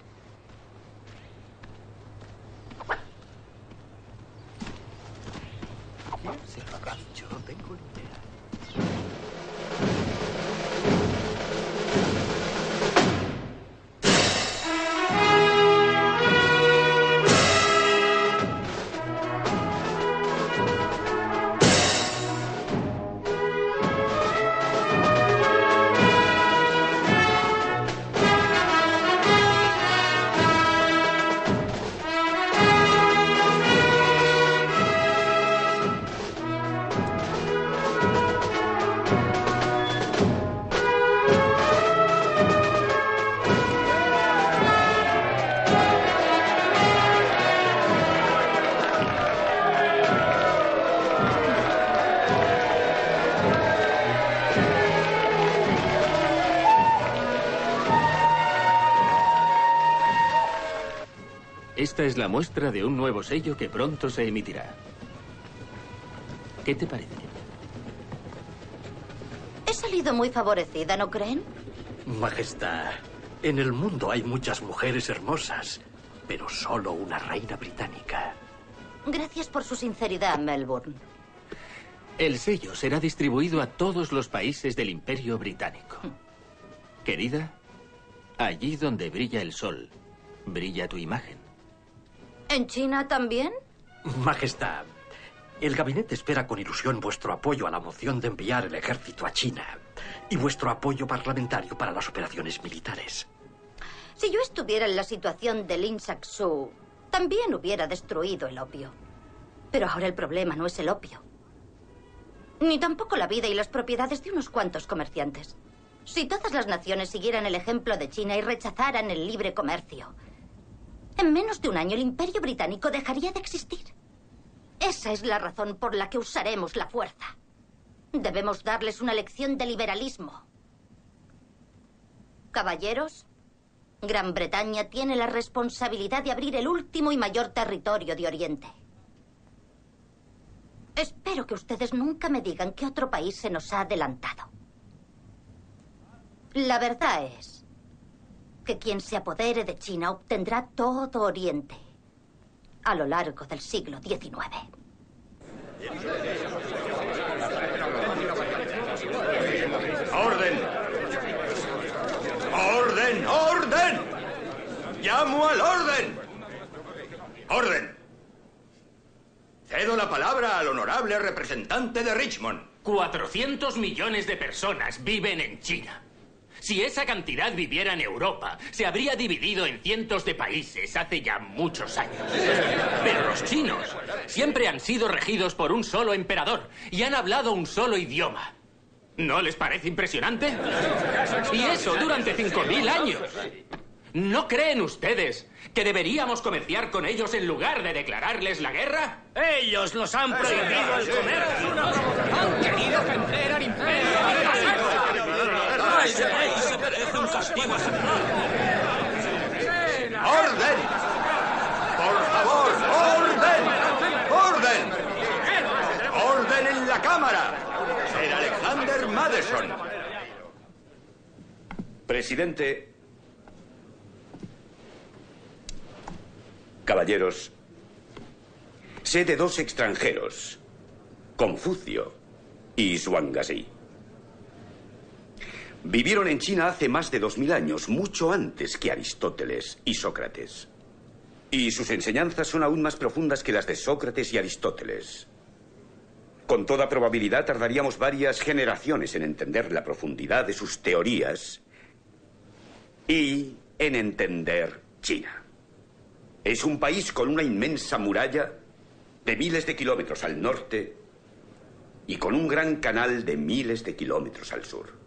Esta es la muestra de un nuevo sello que pronto se emitirá. ¿Qué te parece? He salido muy favorecida, ¿no creen? Majestad, en el mundo hay muchas mujeres hermosas, pero solo una reina británica. Gracias por su sinceridad, Melbourne. El sello será distribuido a todos los países del Imperio Británico. Querida, allí donde brilla el sol, brilla tu imagen. ¿En China también? Majestad, el gabinete espera con ilusión vuestro apoyo a la moción de enviar el ejército a China y vuestro apoyo parlamentario para las operaciones militares. Si yo estuviera en la situación de Lin Saksu, también hubiera destruido el opio. Pero ahora el problema no es el opio. Ni tampoco la vida y las propiedades de unos cuantos comerciantes. Si todas las naciones siguieran el ejemplo de China y rechazaran el libre comercio, en menos de un año el imperio británico dejaría de existir. Esa es la razón por la que usaremos la fuerza. Debemos darles una lección de liberalismo. Caballeros, Gran Bretaña tiene la responsabilidad de abrir el último y mayor territorio de Oriente. Espero que ustedes nunca me digan que otro país se nos ha adelantado. La verdad es que quien se apodere de China obtendrá todo Oriente a lo largo del siglo XIX. ¡Orden! ¡Orden! ¡Orden! ¡Llamo al orden! ¡Orden! Cedo la palabra al honorable representante de Richmond. 400 millones de personas viven en China. Si esa cantidad viviera en Europa, se habría dividido en cientos de países hace ya muchos años. Pero los chinos siempre han sido regidos por un solo emperador y han hablado un solo idioma. ¿No les parece impresionante? Y eso durante 5.000 años. ¿No creen ustedes que deberíamos comerciar con ellos en lugar de declararles la guerra? Ellos nos han prohibido el comercio. Han querido vencer al imperio. Se merece un castigo ¡Orden! ¡Por favor! ¡Orden! ¡Orden! ¡Orden en la Cámara! Ser Alexander Madison. Presidente. Caballeros, sé de dos extranjeros, Confucio y Zhuangzi. Vivieron en China hace más de dos mil años, mucho antes que Aristóteles y Sócrates. Y sus enseñanzas son aún más profundas que las de Sócrates y Aristóteles. Con toda probabilidad tardaríamos varias generaciones en entender la profundidad de sus teorías y en entender China. Es un país con una inmensa muralla de miles de kilómetros al norte y con un gran canal de miles de kilómetros al sur.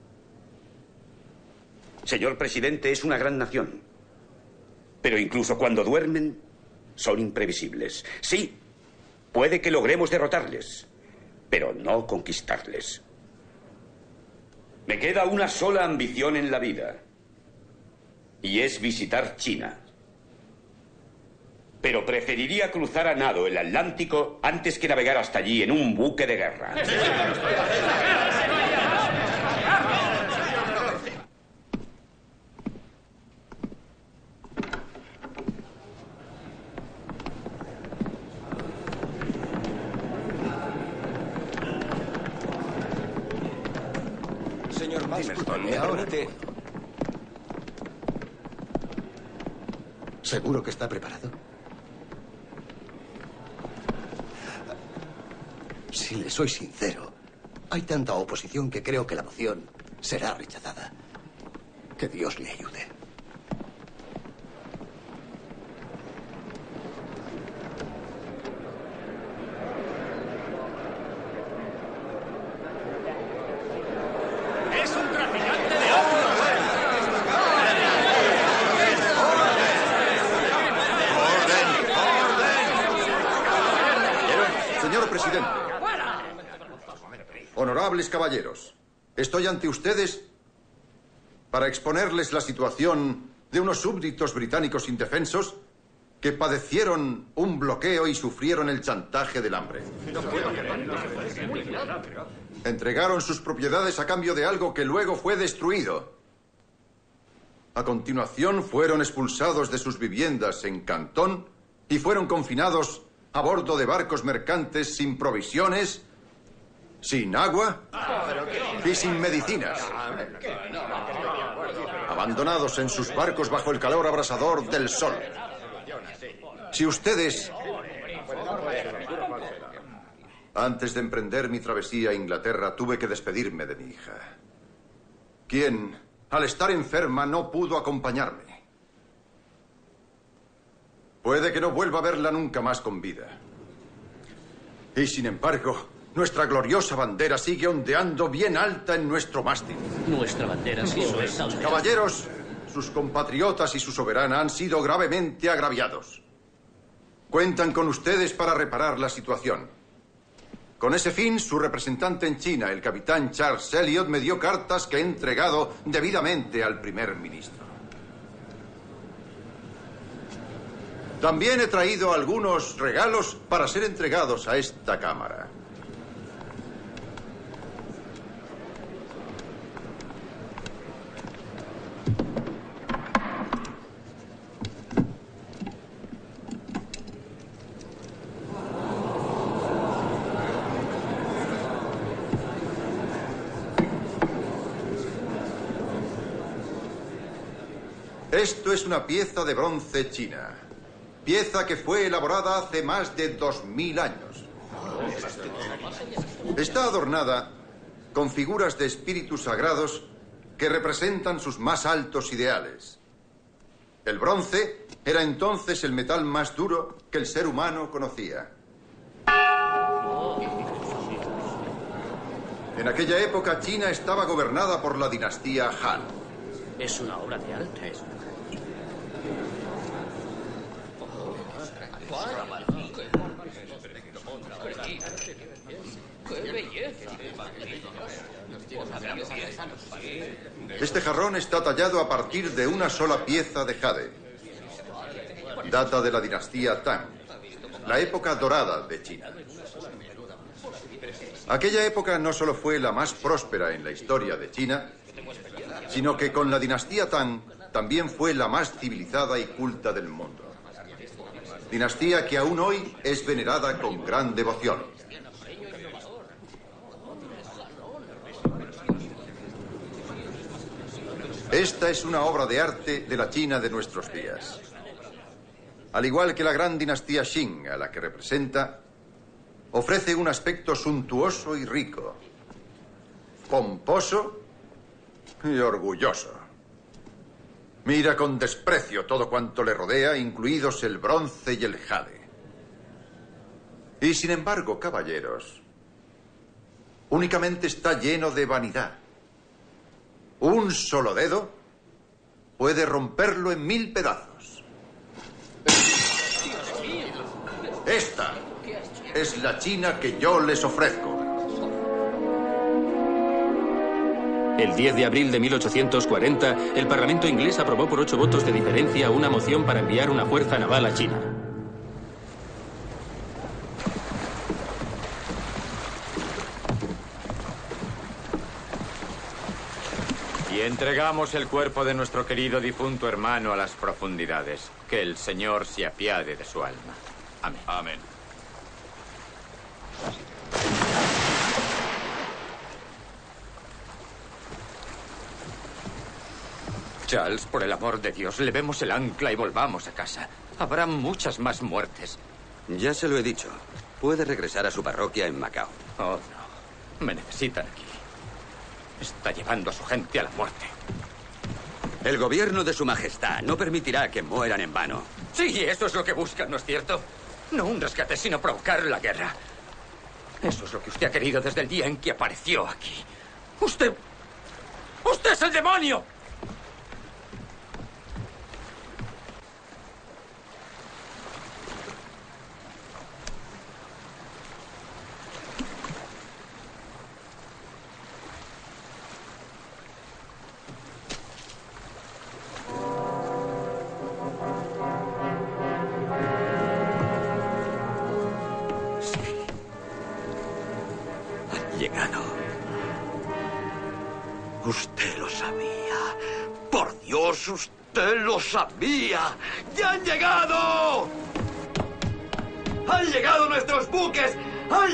Señor presidente, es una gran nación. Pero incluso cuando duermen, son imprevisibles. Sí, puede que logremos derrotarles, pero no conquistarles. Me queda una sola ambición en la vida, y es visitar China. Pero preferiría cruzar a nado el Atlántico antes que navegar hasta allí en un buque de guerra. Señor Palmerston, ¿me ahora permite...? ¿Seguro que está preparado? Si le soy sincero, hay tanta oposición que creo que la moción será rechazada. Que Dios le ayude. Es un traficante de opio. Señor presidente. Honorables caballeros, estoy ante ustedes para exponerles la situación de unos súbditos británicos indefensos que padecieron un bloqueo y sufrieron el chantaje del hambre. Entregaron sus propiedades a cambio de algo que luego fue destruido. A continuación fueron expulsados de sus viviendas en Cantón y fueron confinados a bordo de barcos mercantes sin provisiones, sin agua y sin medicinas. Abandonados en sus barcos bajo el calor abrasador del sol. Si ustedes, antes de emprender mi travesía a Inglaterra, tuve que despedirme de mi hija, quien, al estar enferma, no pudo acompañarme. Puede que no vuelva a verla nunca más con vida. Y sin embargo, nuestra gloriosa bandera sigue ondeando bien alta en nuestro mástil. Nuestra bandera sí lo es. Caballeros, sus compatriotas y su soberana han sido gravemente agraviados. Cuentan con ustedes para reparar la situación. Con ese fin, su representante en China, el capitán Charles Elliot, me dio cartas que he entregado debidamente al primer ministro. También he traído algunos regalos para ser entregados a esta Cámara. Esto es una pieza de bronce china. Pieza que fue elaborada hace más de dos mil años. Está adornada con figuras de espíritus sagrados que representan sus más altos ideales. El bronce era entonces el metal más duro que el ser humano conocía. En aquella época China estaba gobernada por la dinastía Han. Es una obra de arte. Este jarrón está tallado a partir de una sola pieza de jade. Data de la dinastía Tang, la época dorada de China. Aquella época no solo fue la más próspera en la historia de China, sino que con la dinastía Tang también fue la más civilizada y culta del mundo. Dinastía que aún hoy es venerada con gran devoción. Esta es una obra de arte de la China de nuestros días. Al igual que la gran dinastía Qing, a la que representa, ofrece un aspecto suntuoso y rico, pomposo y orgulloso. Mira con desprecio todo cuanto le rodea, incluidos el bronce y el jade. Y sin embargo, caballeros, únicamente está lleno de vanidad. Un solo dedo puede romperlo en mil pedazos. Esta es la China que yo les ofrezco. El 10 de abril de 1840, el Parlamento inglés aprobó por ocho votos de diferencia una moción para enviar una fuerza naval a China. Y entregamos el cuerpo de nuestro querido difunto hermano a las profundidades. Que el Señor se apiade de su alma. Amén. Amén. Charles, por el amor de Dios, levemos el ancla y volvamos a casa. Habrá muchas más muertes. Ya se lo he dicho. Puede regresar a su parroquia en Macao. Oh, no. Me necesitan aquí. Está llevando a su gente a la muerte. El gobierno de su majestad no permitirá que mueran en vano. Sí, eso es lo que buscan, ¿no es cierto? No un rescate, sino provocar la guerra. Eso es lo que usted ha querido desde el día en que apareció aquí. Usted... ¡Usted es el demonio!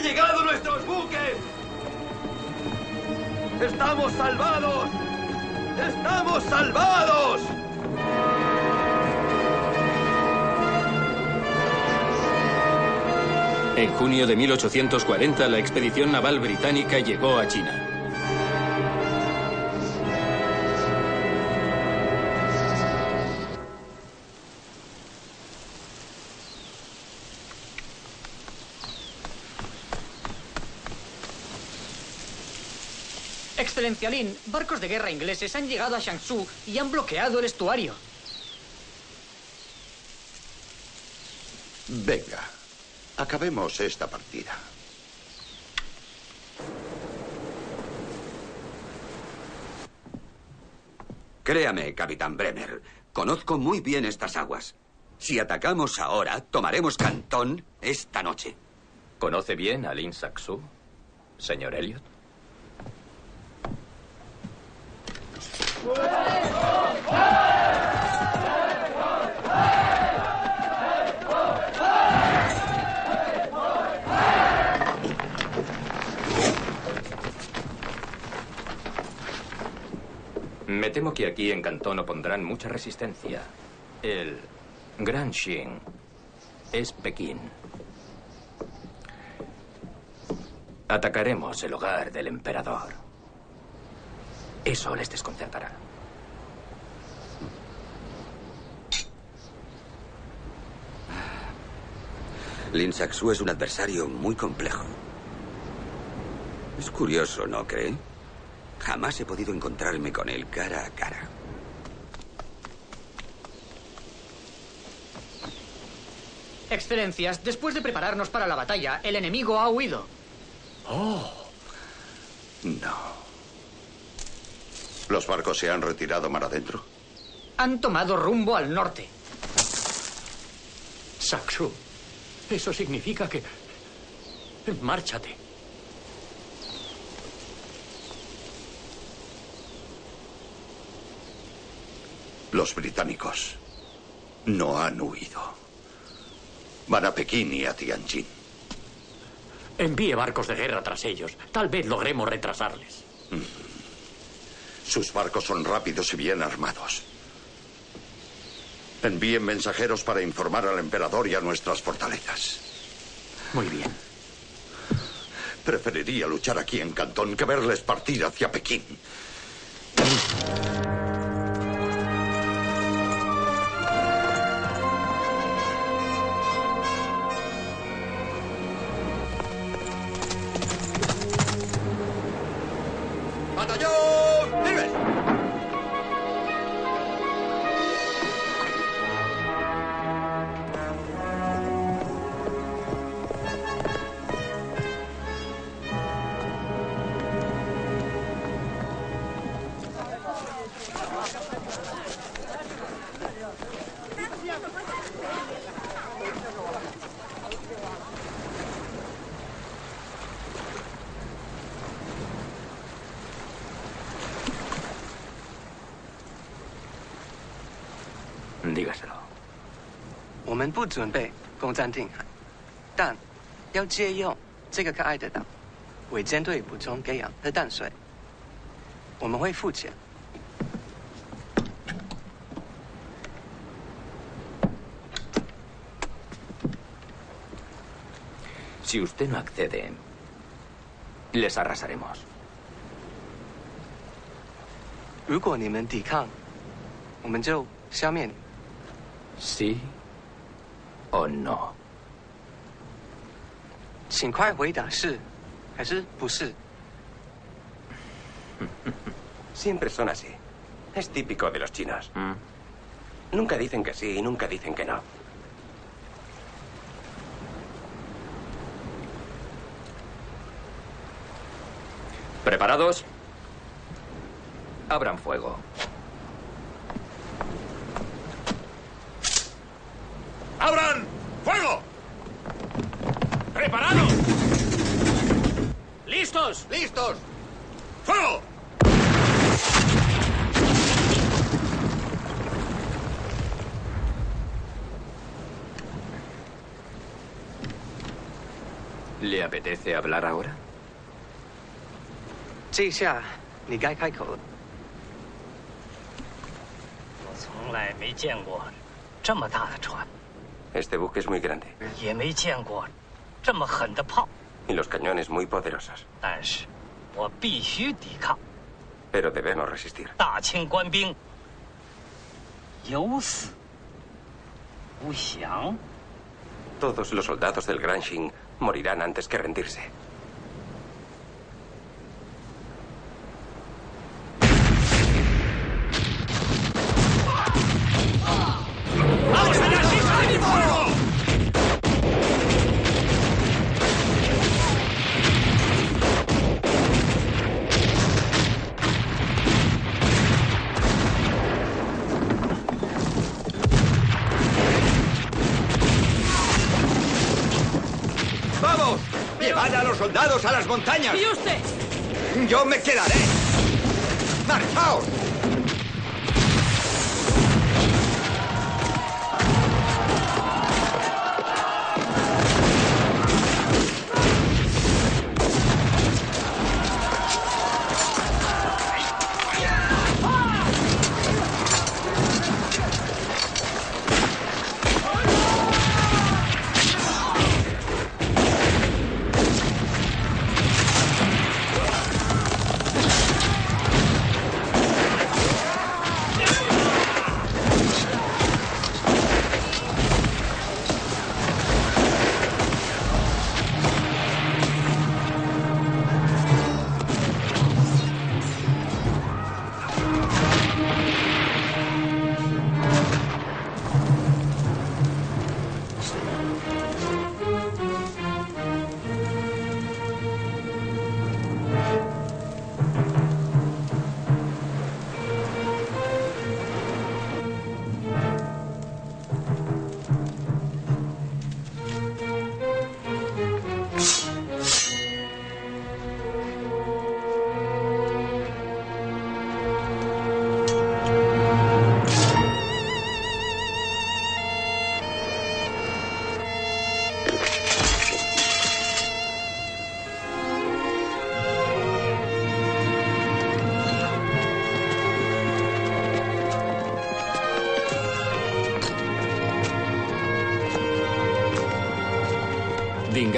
¡Han llegado nuestros buques! ¡Estamos salvados! ¡Estamos salvados! En junio de 1840, la expedición naval británica llegó a China. Excelencia Lin, barcos de guerra ingleses han llegado a Shangsu y han bloqueado el estuario. Venga, acabemos esta partida. Créame, capitán Bremer, conozco muy bien estas aguas. Si atacamos ahora, tomaremos Cantón esta noche. ¿Conoce bien a Lin Saksu, señor Elliot? Me temo que aquí en Cantón opondrán mucha resistencia. El Gran Xin es Pekín. Atacaremos el hogar del emperador. Eso les desconcertará. Lin Saksu es un adversario muy complejo. Es curioso, ¿no cree? Jamás he podido encontrarme con él cara a cara. Excelencias, después de prepararnos para la batalla, el enemigo ha huido. Oh. No. ¿Los barcos se han retirado mar adentro? Han tomado rumbo al norte. Saksu, eso significa que... Márchate. Los británicos no han huido. Van a Pekín y a Tianjin. Envíe barcos de guerra tras ellos. Tal vez logremos retrasarles. Sus barcos son rápidos y bien armados. Envíen mensajeros para informar al emperador y a nuestras fortalezas. Muy bien. Preferiría luchar aquí en Cantón que verles partir hacia Pekín. 不准备攻占定海，但要借用这个可爱的岛为舰队补充给养和淡水。我们会付钱。Si usted no accede, les arrasaremos. 如果你们抵抗，我们就消灭你。¿Sí o no. Siempre son así. Es típico de los chinos. Mm. Nunca dicen que sí y nunca dicen que no. ¿Preparados? Abran fuego. ¡Abran! ¡Fuego! ¡Preparados! ¡Listos! ¡Listos! ¡Fuego! ¿Le apetece hablar ahora? Sí, sí. Ni gai kai kou. 从来没见过这么大的船。este buque es muy grande. Y los cañones muy poderosos. Pero debemos resistir. Todos los soldados del Grand Xing morirán antes que rendirse. Montañas! ¿Y usted? ¡Yo me quedaré! ¡Marchaos!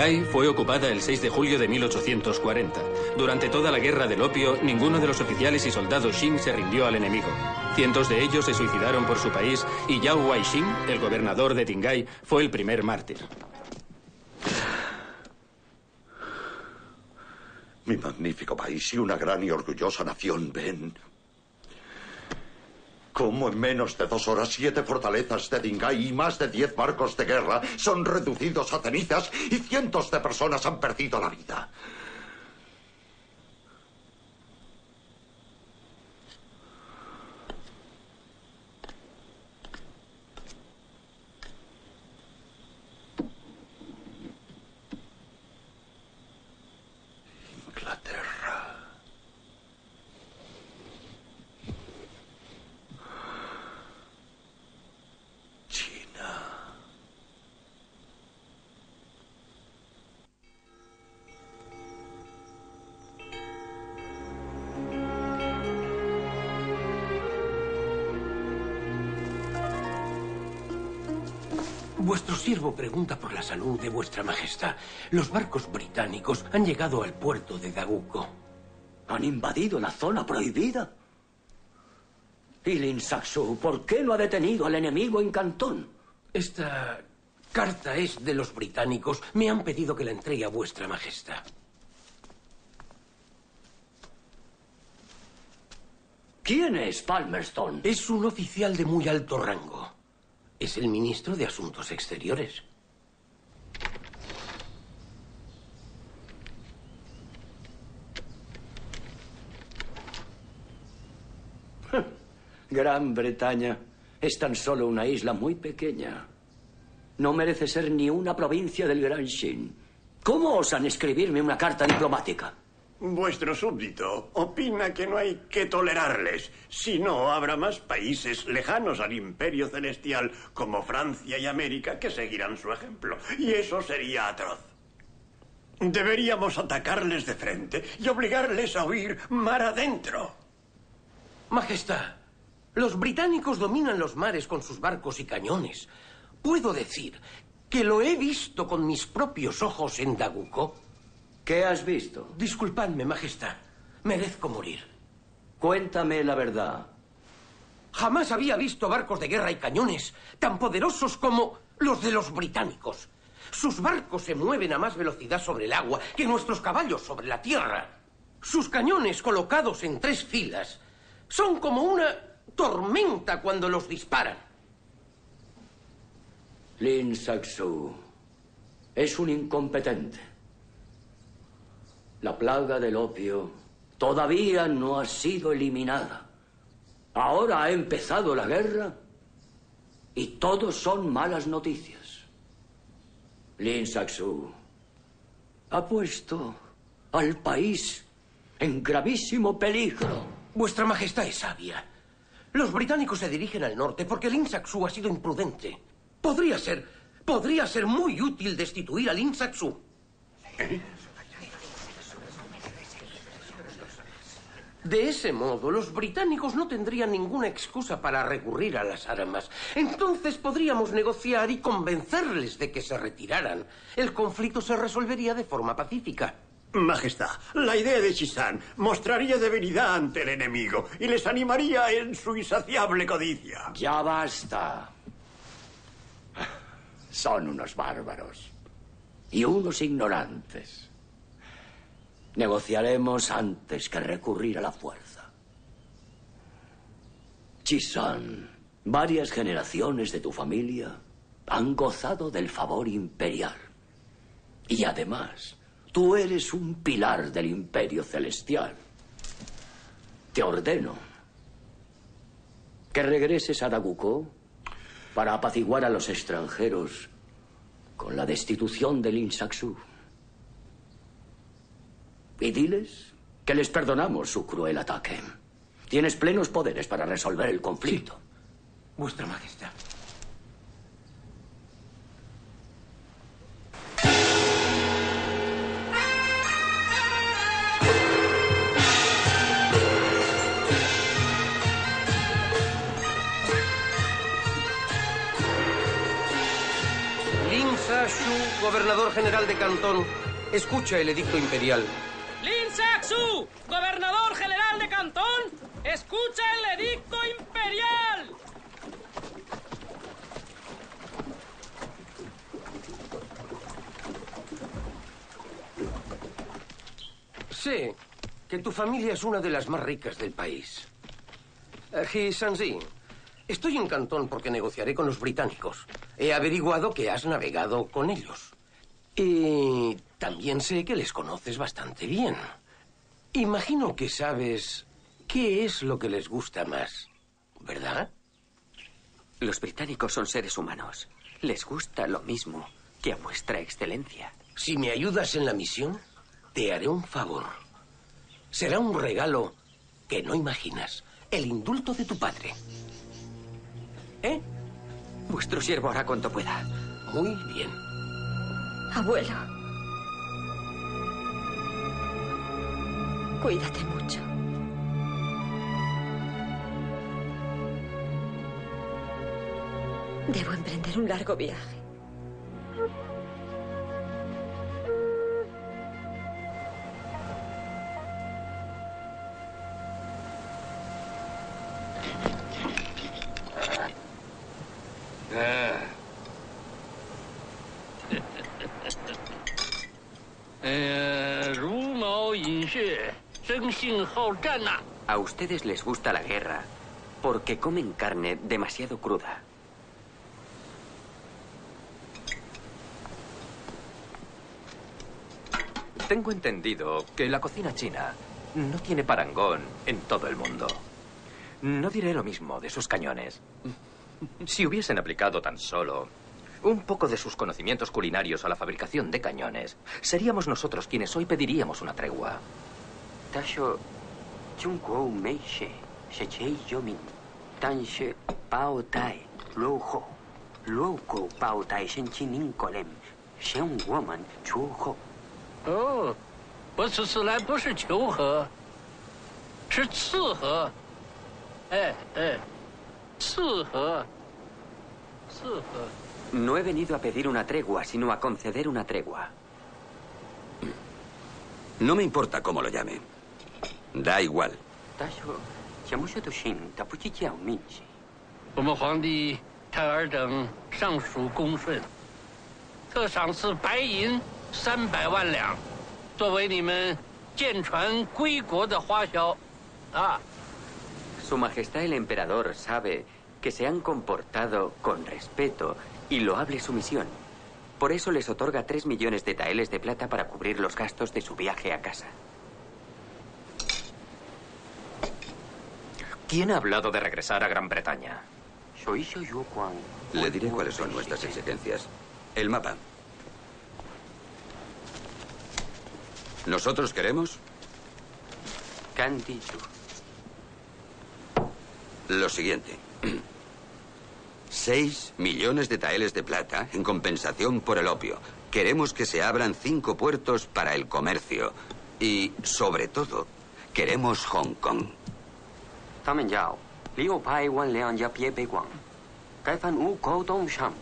Dingai fue ocupada el 6 de julio de 1840. Durante toda la guerra del opio, ninguno de los oficiales y soldados Shin se rindió al enemigo. Cientos de ellos se suicidaron por su país y Yao Wai-shin, el gobernador de Dingai, fue el primer mártir. Mi magnífico país y una gran y orgullosa nación ven. Cómo en menos de dos horas siete fortalezas de Dingai y más de diez barcos de guerra son reducidos a cenizas y cientos de personas han perdido la vida. Siervo pregunta por la salud de vuestra majestad. Los barcos británicos han llegado al puerto de Daguco. Han invadido la zona prohibida. ¿Y Lin Saksu por qué no ha detenido al enemigo en Cantón? Esta carta es de los británicos. Me han pedido que la entregue a vuestra majestad. ¿Quién es Palmerston? Es un oficial de muy alto rango. Es el ministro de Asuntos Exteriores. Gran Bretaña es tan solo una isla muy pequeña. No merece ser ni una provincia del Gran Shin. ¿Cómo osan escribirme una carta diplomática? Vuestro súbdito opina que no hay que tolerarles. Si no, habrá más países lejanos al imperio celestial como Francia y América que seguirán su ejemplo. Y eso sería atroz. Deberíamos atacarles de frente y obligarles a huir mar adentro. Majestad, los británicos dominan los mares con sus barcos y cañones. Puedo decir que lo he visto con mis propios ojos en Daguco. ¿Qué has visto? Disculpadme, Majestad. Merezco morir. Cuéntame la verdad. Jamás había visto barcos de guerra y cañones tan poderosos como los de los británicos. Sus barcos se mueven a más velocidad sobre el agua que nuestros caballos sobre la tierra. Sus cañones colocados en tres filas son como una tormenta cuando los disparan. Lin Saksu es un incompetente. La plaga del opio todavía no ha sido eliminada. Ahora ha empezado la guerra y todos son malas noticias. Lin Saksu ha puesto al país en gravísimo peligro. Vuestra Majestad es sabia. Los británicos se dirigen al norte porque Lin Saksu ha sido imprudente. Podría ser, podría ser muy útil destituir a Lin Saksu. De ese modo, los británicos no tendrían ninguna excusa para recurrir a las armas. Entonces podríamos negociar y convencerles de que se retiraran. El conflicto se resolvería de forma pacífica. Majestad, la idea de Chisan mostraría debilidad ante el enemigo y les animaría en su insaciable codicia. Ya basta. Son unos bárbaros y unos ignorantes. Negociaremos antes que recurrir a la fuerza. Chisan, varias generaciones de tu familia han gozado del favor imperial. Y además, tú eres un pilar del imperio celestial. Te ordeno que regreses a Daguko para apaciguar a los extranjeros con la destitución del Insaksu. Y diles que les perdonamos su cruel ataque. Tienes plenos poderes para resolver el conflicto. Vuestra Majestad. Lin Sashu, gobernador general de Cantón, escucha el edicto imperial. Saksu, gobernador general de Cantón, escucha el edicto imperial. Sé que tu familia es una de las más ricas del país. He Sanzi, estoy en Cantón porque negociaré con los británicos. He averiguado que has navegado con ellos. Y también sé que les conoces bastante bien. Imagino que sabes qué es lo que les gusta más, ¿verdad? Los británicos son seres humanos. Les gusta lo mismo que a vuestra excelencia. Si me ayudas en la misión, te haré un favor. Será un regalo que no imaginas. El indulto de tu padre. ¿Eh? Vuestro siervo hará cuanto pueda. Muy bien. Abuelo. Cuídate mucho. Debo emprender un largo viaje. A ustedes les gusta la guerra porque comen carne demasiado cruda. Tengo entendido que la cocina china no tiene parangón en todo el mundo. No diré lo mismo de sus cañones. Si hubiesen aplicado tan solo un poco de sus conocimientos culinarios a la fabricación de cañones, seríamos nosotros quienes hoy pediríamos una tregua. Tasho, Chungkuo Meishe, Shechei Yomin, Tanshe Pao Tai, Luo Ho, Luo Ko Pao Tai Shen Chin Nin Kolem, Shen Woman Chu Ho. 哦，我此次来不是求和，是赐和。哎哎，赐和，赐和。 No he venido a pedir una tregua, sino a conceder una tregua. No me importa cómo lo llame. Da igual. Su Majestad el Emperador sabe que se han comportado con respeto y loable su misión. Por eso les otorga 3 millones de taeles de plata para cubrir los gastos de su viaje a casa. ¿Quién ha hablado de regresar a Gran Bretaña? Le diré cuáles son nuestras exigencias. El mapa. Nosotros queremos Candido. lo siguiente. Seis millones de taeles de plata en compensación por el opio. Queremos que se abran cinco puertos para el comercio. Y, sobre todo, queremos Hong Kong. 他们叫六百万两家别北广，该番五沟东上，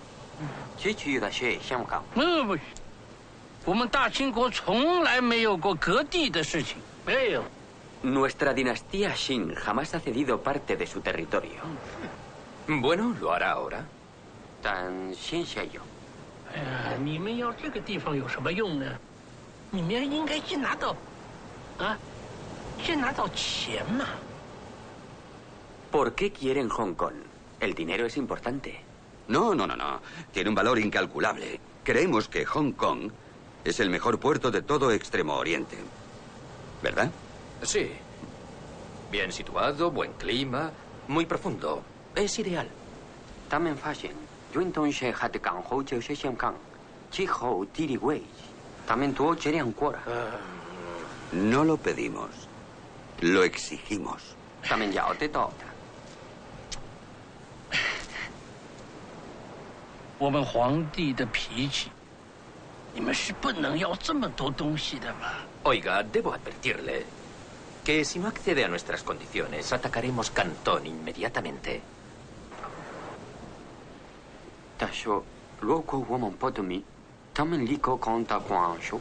继续的是香港。那不，我们大清国从来没有过割地的事情，没有。Nuestra dinastía Qing jamás ha cedido parte de su territorio. Bueno, lo hará ahora. 但先下有。哎呀，你们要这个地方有什么用呢？你们应该先拿到，啊，先拿到钱嘛。¿Por qué quieren Hong Kong? El dinero es importante. No, no, no, no. Tiene un valor incalculable. Creemos que Hong Kong es el mejor puerto de todo Extremo Oriente. ¿Verdad? Sí. Bien situado, buen clima, muy profundo. Es ideal. Tamen fashion. Yuinton she hat kan hou che she shen kan. Chi hou tiri wei. Tamen tuo cherean cuora. No lo pedimos. Lo exigimos. Tamen yao te toca. 我们皇帝的脾气，你们是不能要这么多东西的嘛。 Oiga, debo advertirle que si no accede a nuestras condiciones, atacaremos Cantón inmediatamente. 他说，如果我们不同意，他们立刻攻打广州。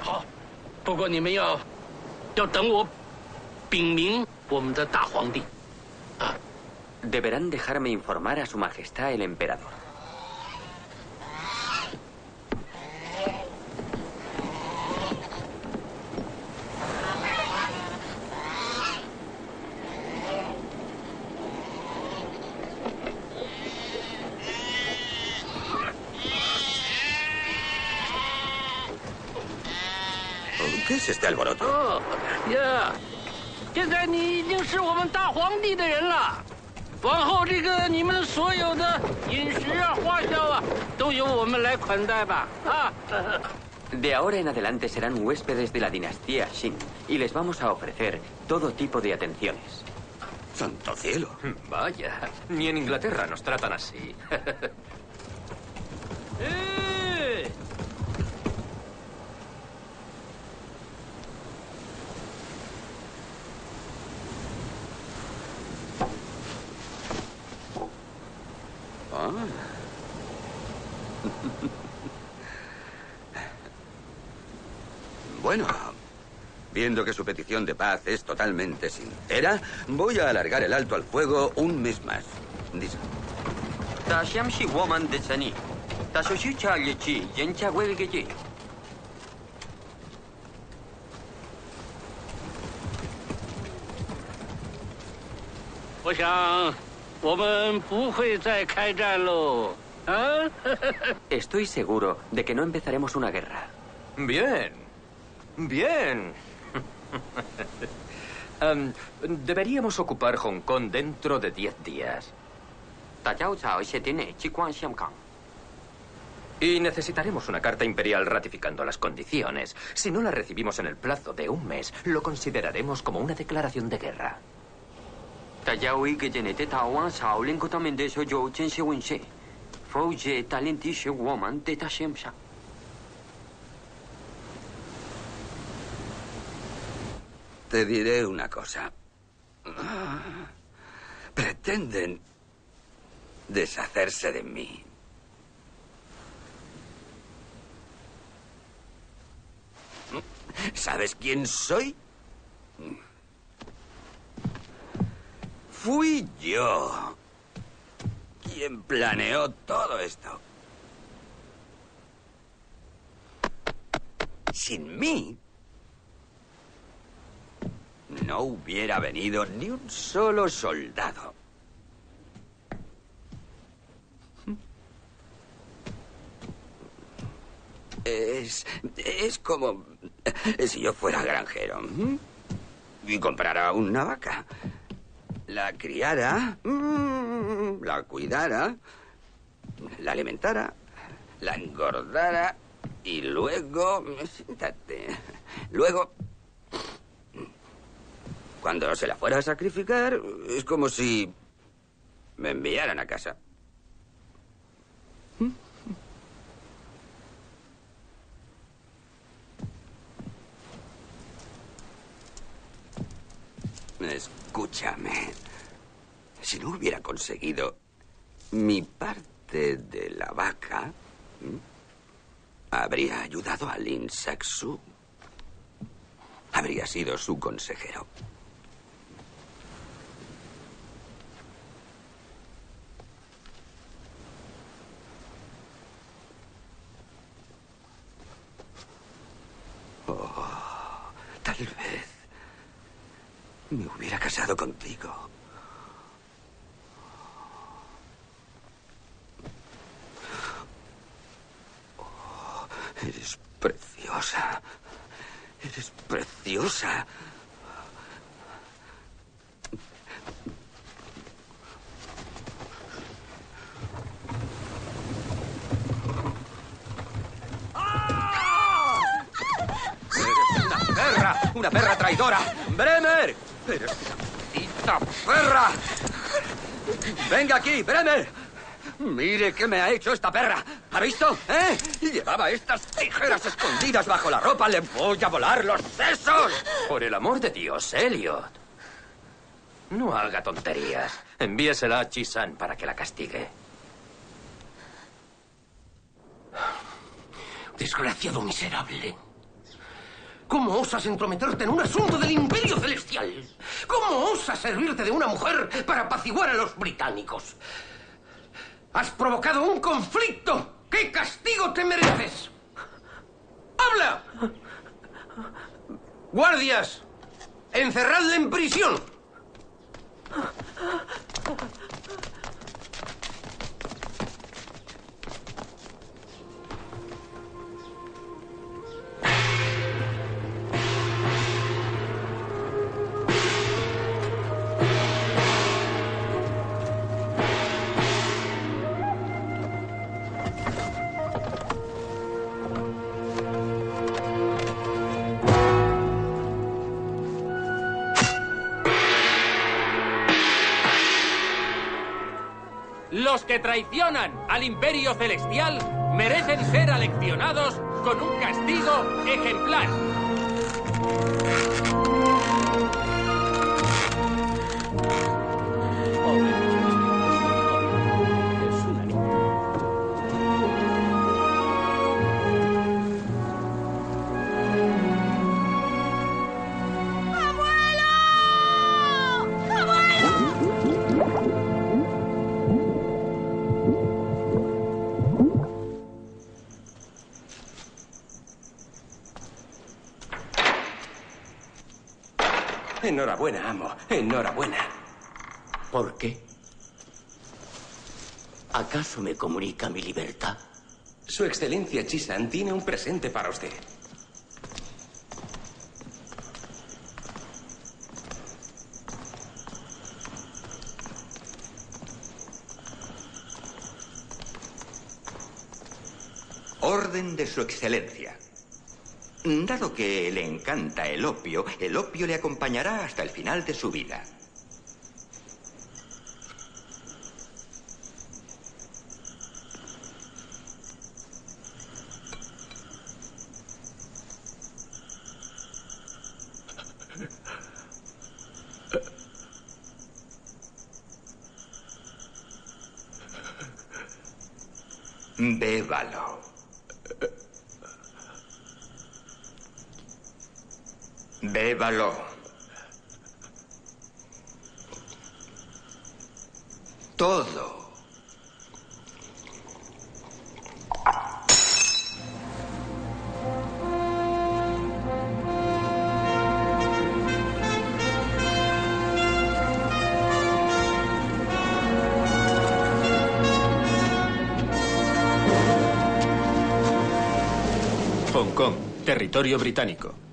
好，不过你们要 要等我禀明我们的大皇帝。 Deberán dejarme informar a Su Majestad el Emperador. ¿Qué es este alboroto? 哦 呀，现在你已经是我们大皇帝的人了，往后这个你们所有的饮食啊、花销啊，都由我们来款待吧。啊， De ahora en adelante serán huéspedes de la dinastía Qing y les vamos a ofrecer todo tipo de atenciones. ¡Santo cielo! Vaya, ni en Inglaterra nos tratan así. Sabiendo que su petición de paz es totalmente sincera, voy a alargar el alto al fuego un mes más. Dice. Estoy seguro de que no empezaremos una guerra. Bien. Bien. Em, deberíamos ocupar Hong Kong dentro de 10 días. Y necesitaremos una carta imperial ratificando las condiciones. Si no la recibimos en el plazo de un mes, lo consideraremos como una declaración de guerra. Te diré una cosa. Pretenden deshacerse de mí. ¿Sabes quién soy? Fui yo quien planeó todo esto. Sin mí, no hubiera venido ni un solo soldado. Es, es como si yo fuera granjero y comprara una vaca. La criara, la cuidara, la alimentara, la engordara y luego... Siéntate. Luego cuando se la fuera a sacrificar, es como si me enviaran a casa. Escúchame. Si no hubiera conseguido mi parte de la vaca, habría ayudado a Lin Saksu. Habría sido su consejero. Oh, tal vez me hubiera casado contigo. Oh, eres preciosa. Eres preciosa. Una perra, una perra traidora. Bremer, una maldita perra. Venga aquí, Bremer. Mire qué me ha hecho esta perra. ¿Ha visto? ¿Eh? Llevaba estas tijeras escondidas bajo la ropa. Le voy a volar los sesos. Por el amor de Dios, Elliot. No haga tonterías. Envíesela a Chisan para que la castigue. Desgraciado miserable. ¿Cómo osas entrometerte en un asunto del Imperio Celestial? ¿Cómo osas servirte de una mujer para apaciguar a los británicos? Has provocado un conflicto. ¿Qué castigo te mereces? ¡Habla! Guardias, encerradle en prisión. Que traicionan al Imperio Celestial merecen ser aleccionados con un castigo ejemplar. Enhorabuena. ¿Por qué? ¿Acaso me comunica mi libertad? Su Excelencia Chisan tiene un presente para usted. Orden de su excelencia. Dado que le encanta el opio, el opio le acompañará hasta el final de su vida. Todo. Hong Kong, territorio británico.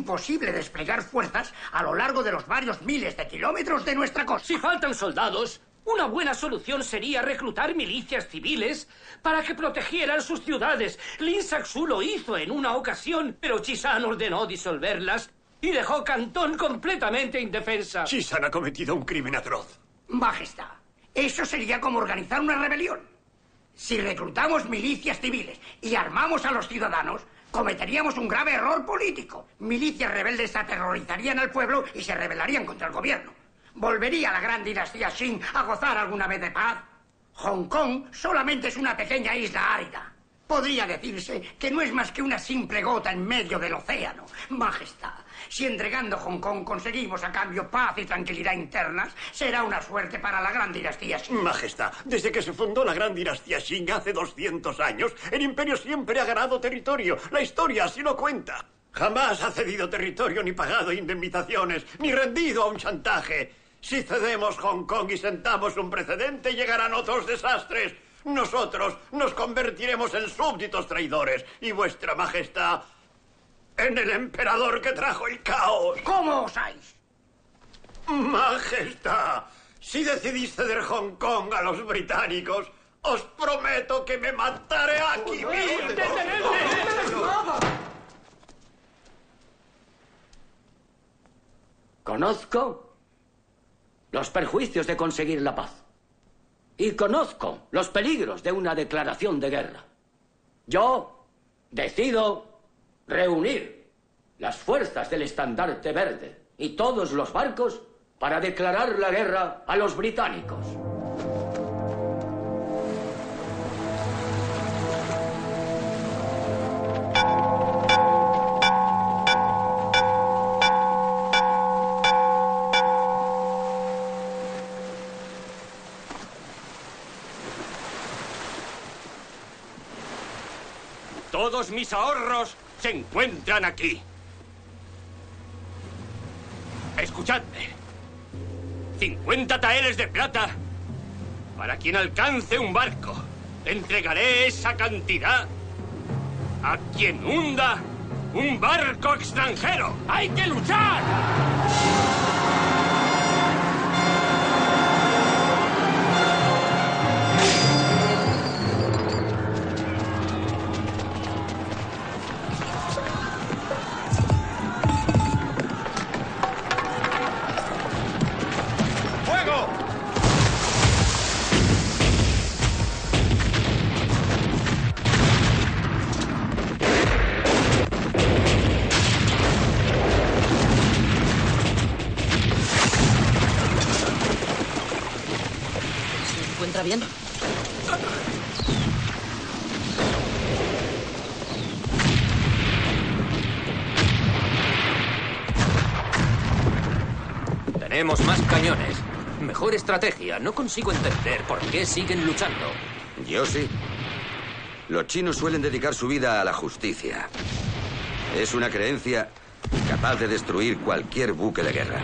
Imposible desplegar fuerzas a lo largo de los varios miles de kilómetros de nuestra costa. Si faltan soldados, una buena solución sería reclutar milicias civiles para que protegieran sus ciudades. Lin Saxu lo hizo en una ocasión, pero Chisan ordenó disolverlas y dejó Cantón completamente indefensa. Chisan ha cometido un crimen atroz. Majestad, eso sería como organizar una rebelión. Si reclutamos milicias civiles y armamos a los ciudadanos, cometeríamos un grave error político. Milicias rebeldes aterrorizarían al pueblo y se rebelarían contra el gobierno. ¿Volvería la gran dinastía Qing a gozar alguna vez de paz? Hong Kong solamente es una pequeña isla árida. Podría decirse que no es más que una simple gota en medio del océano. Majestad, si entregando Hong Kong conseguimos a cambio paz y tranquilidad internas, será una suerte para la gran dinastía Qing. Majestad, desde que se fundó la gran dinastía Qing hace 200 años, el imperio siempre ha ganado territorio. La historia así lo cuenta. Jamás ha cedido territorio ni pagado indemnizaciones, ni rendido a un chantaje. Si cedemos Hong Kong y sentamos un precedente, llegarán otros desastres. Nosotros nos convertiremos en súbditos traidores y vuestra majestad en el emperador que trajo el caos. ¿Cómo osáis? Majestad, si decidís ceder Hong Kong a los británicos, os prometo que me mataré aquí mismo. Conozco los perjuicios de conseguir la paz. Y conozco los peligros de una declaración de guerra. Yo decido reunir las fuerzas del estandarte verde y todos los barcos para declarar la guerra a los británicos. Mis ahorros se encuentran aquí. Escuchadme. 50 taeles de plata para quien alcance un barco. Entregaré esa cantidad a quien hunda un barco extranjero. ¡Hay que luchar! Estrategia. No consigo entender por qué siguen luchando. Yo sí. Los chinos suelen dedicar su vida a la justicia. Es una creencia capaz de destruir cualquier buque de guerra.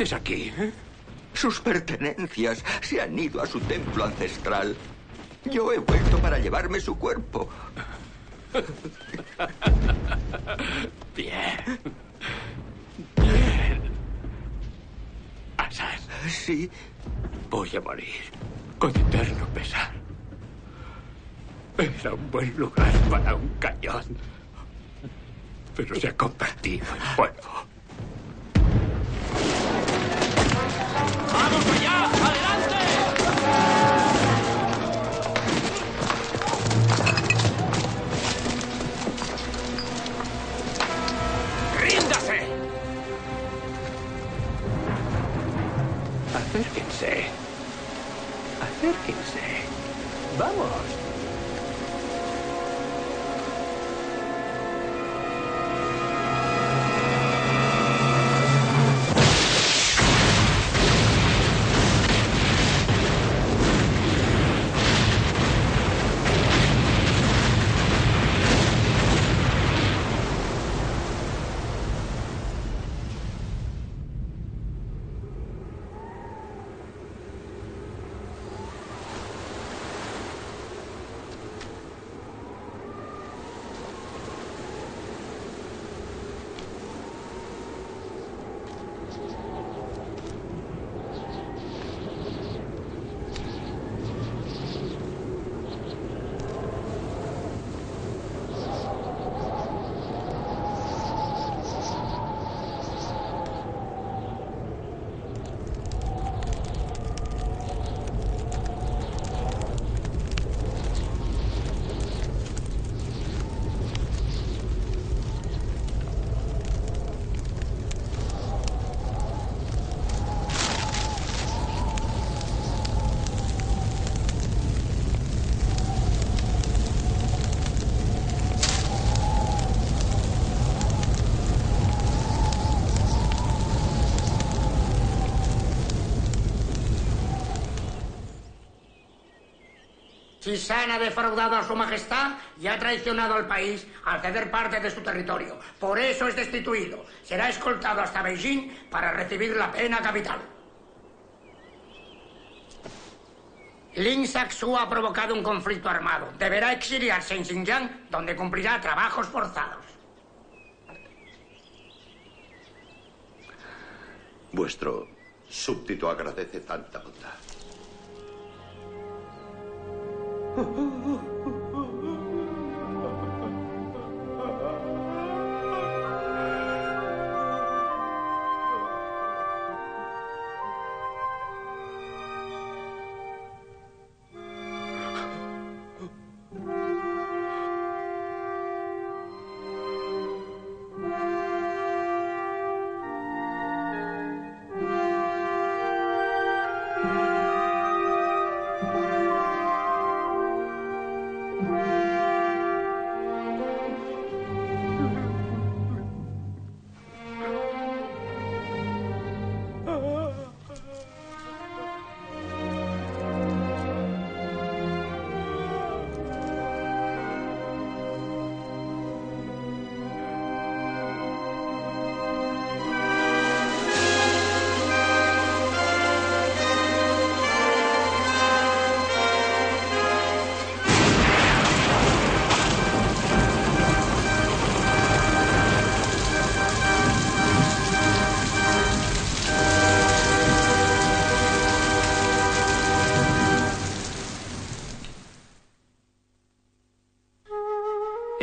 Haces aquí? eh? Sus pertenencias se han ido a su templo ancestral. Yo he vuelto para llevarme su cuerpo. Bien. Bien. Asad. Sí. Voy a morir con eterno pesar. Era un buen lugar para un cañón. Pero se ha convertido en polvo. Vamos. Chisán ha defraudado a su majestad y ha traicionado al país al ceder parte de su territorio. Por eso es destituido. Será escoltado hasta Beijing para recibir la pena capital. Lin Saxu ha provocado un conflicto armado. Deberá exiliarse en Xinjiang, donde cumplirá trabajos forzados. Vuestro súbdito agradece tanta bondad. 呵呵呵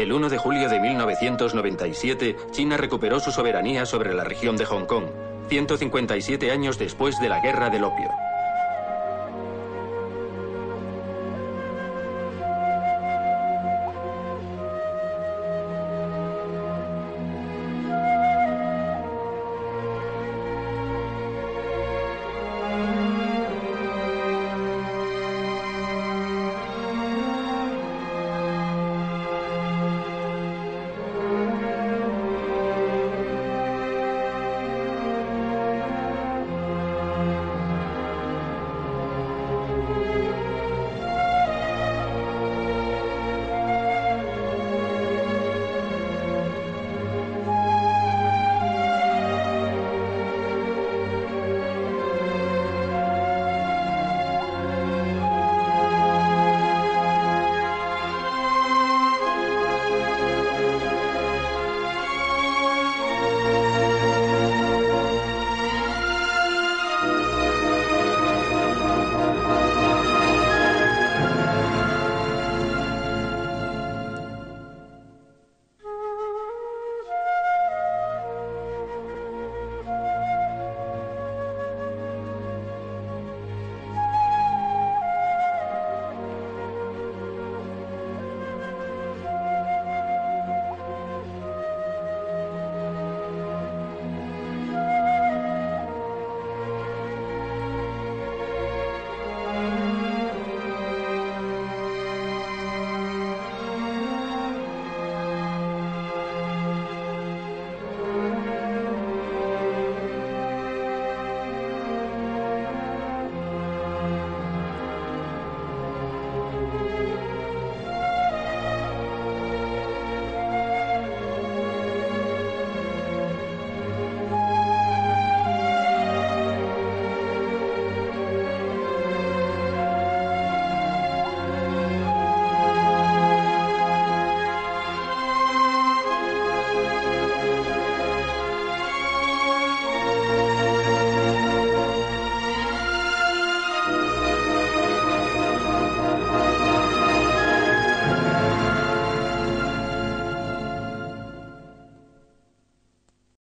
El 1 de julio de 1997, China recuperó su soberanía sobre la región de Hong Kong, 157 años después de la Guerra del Opio.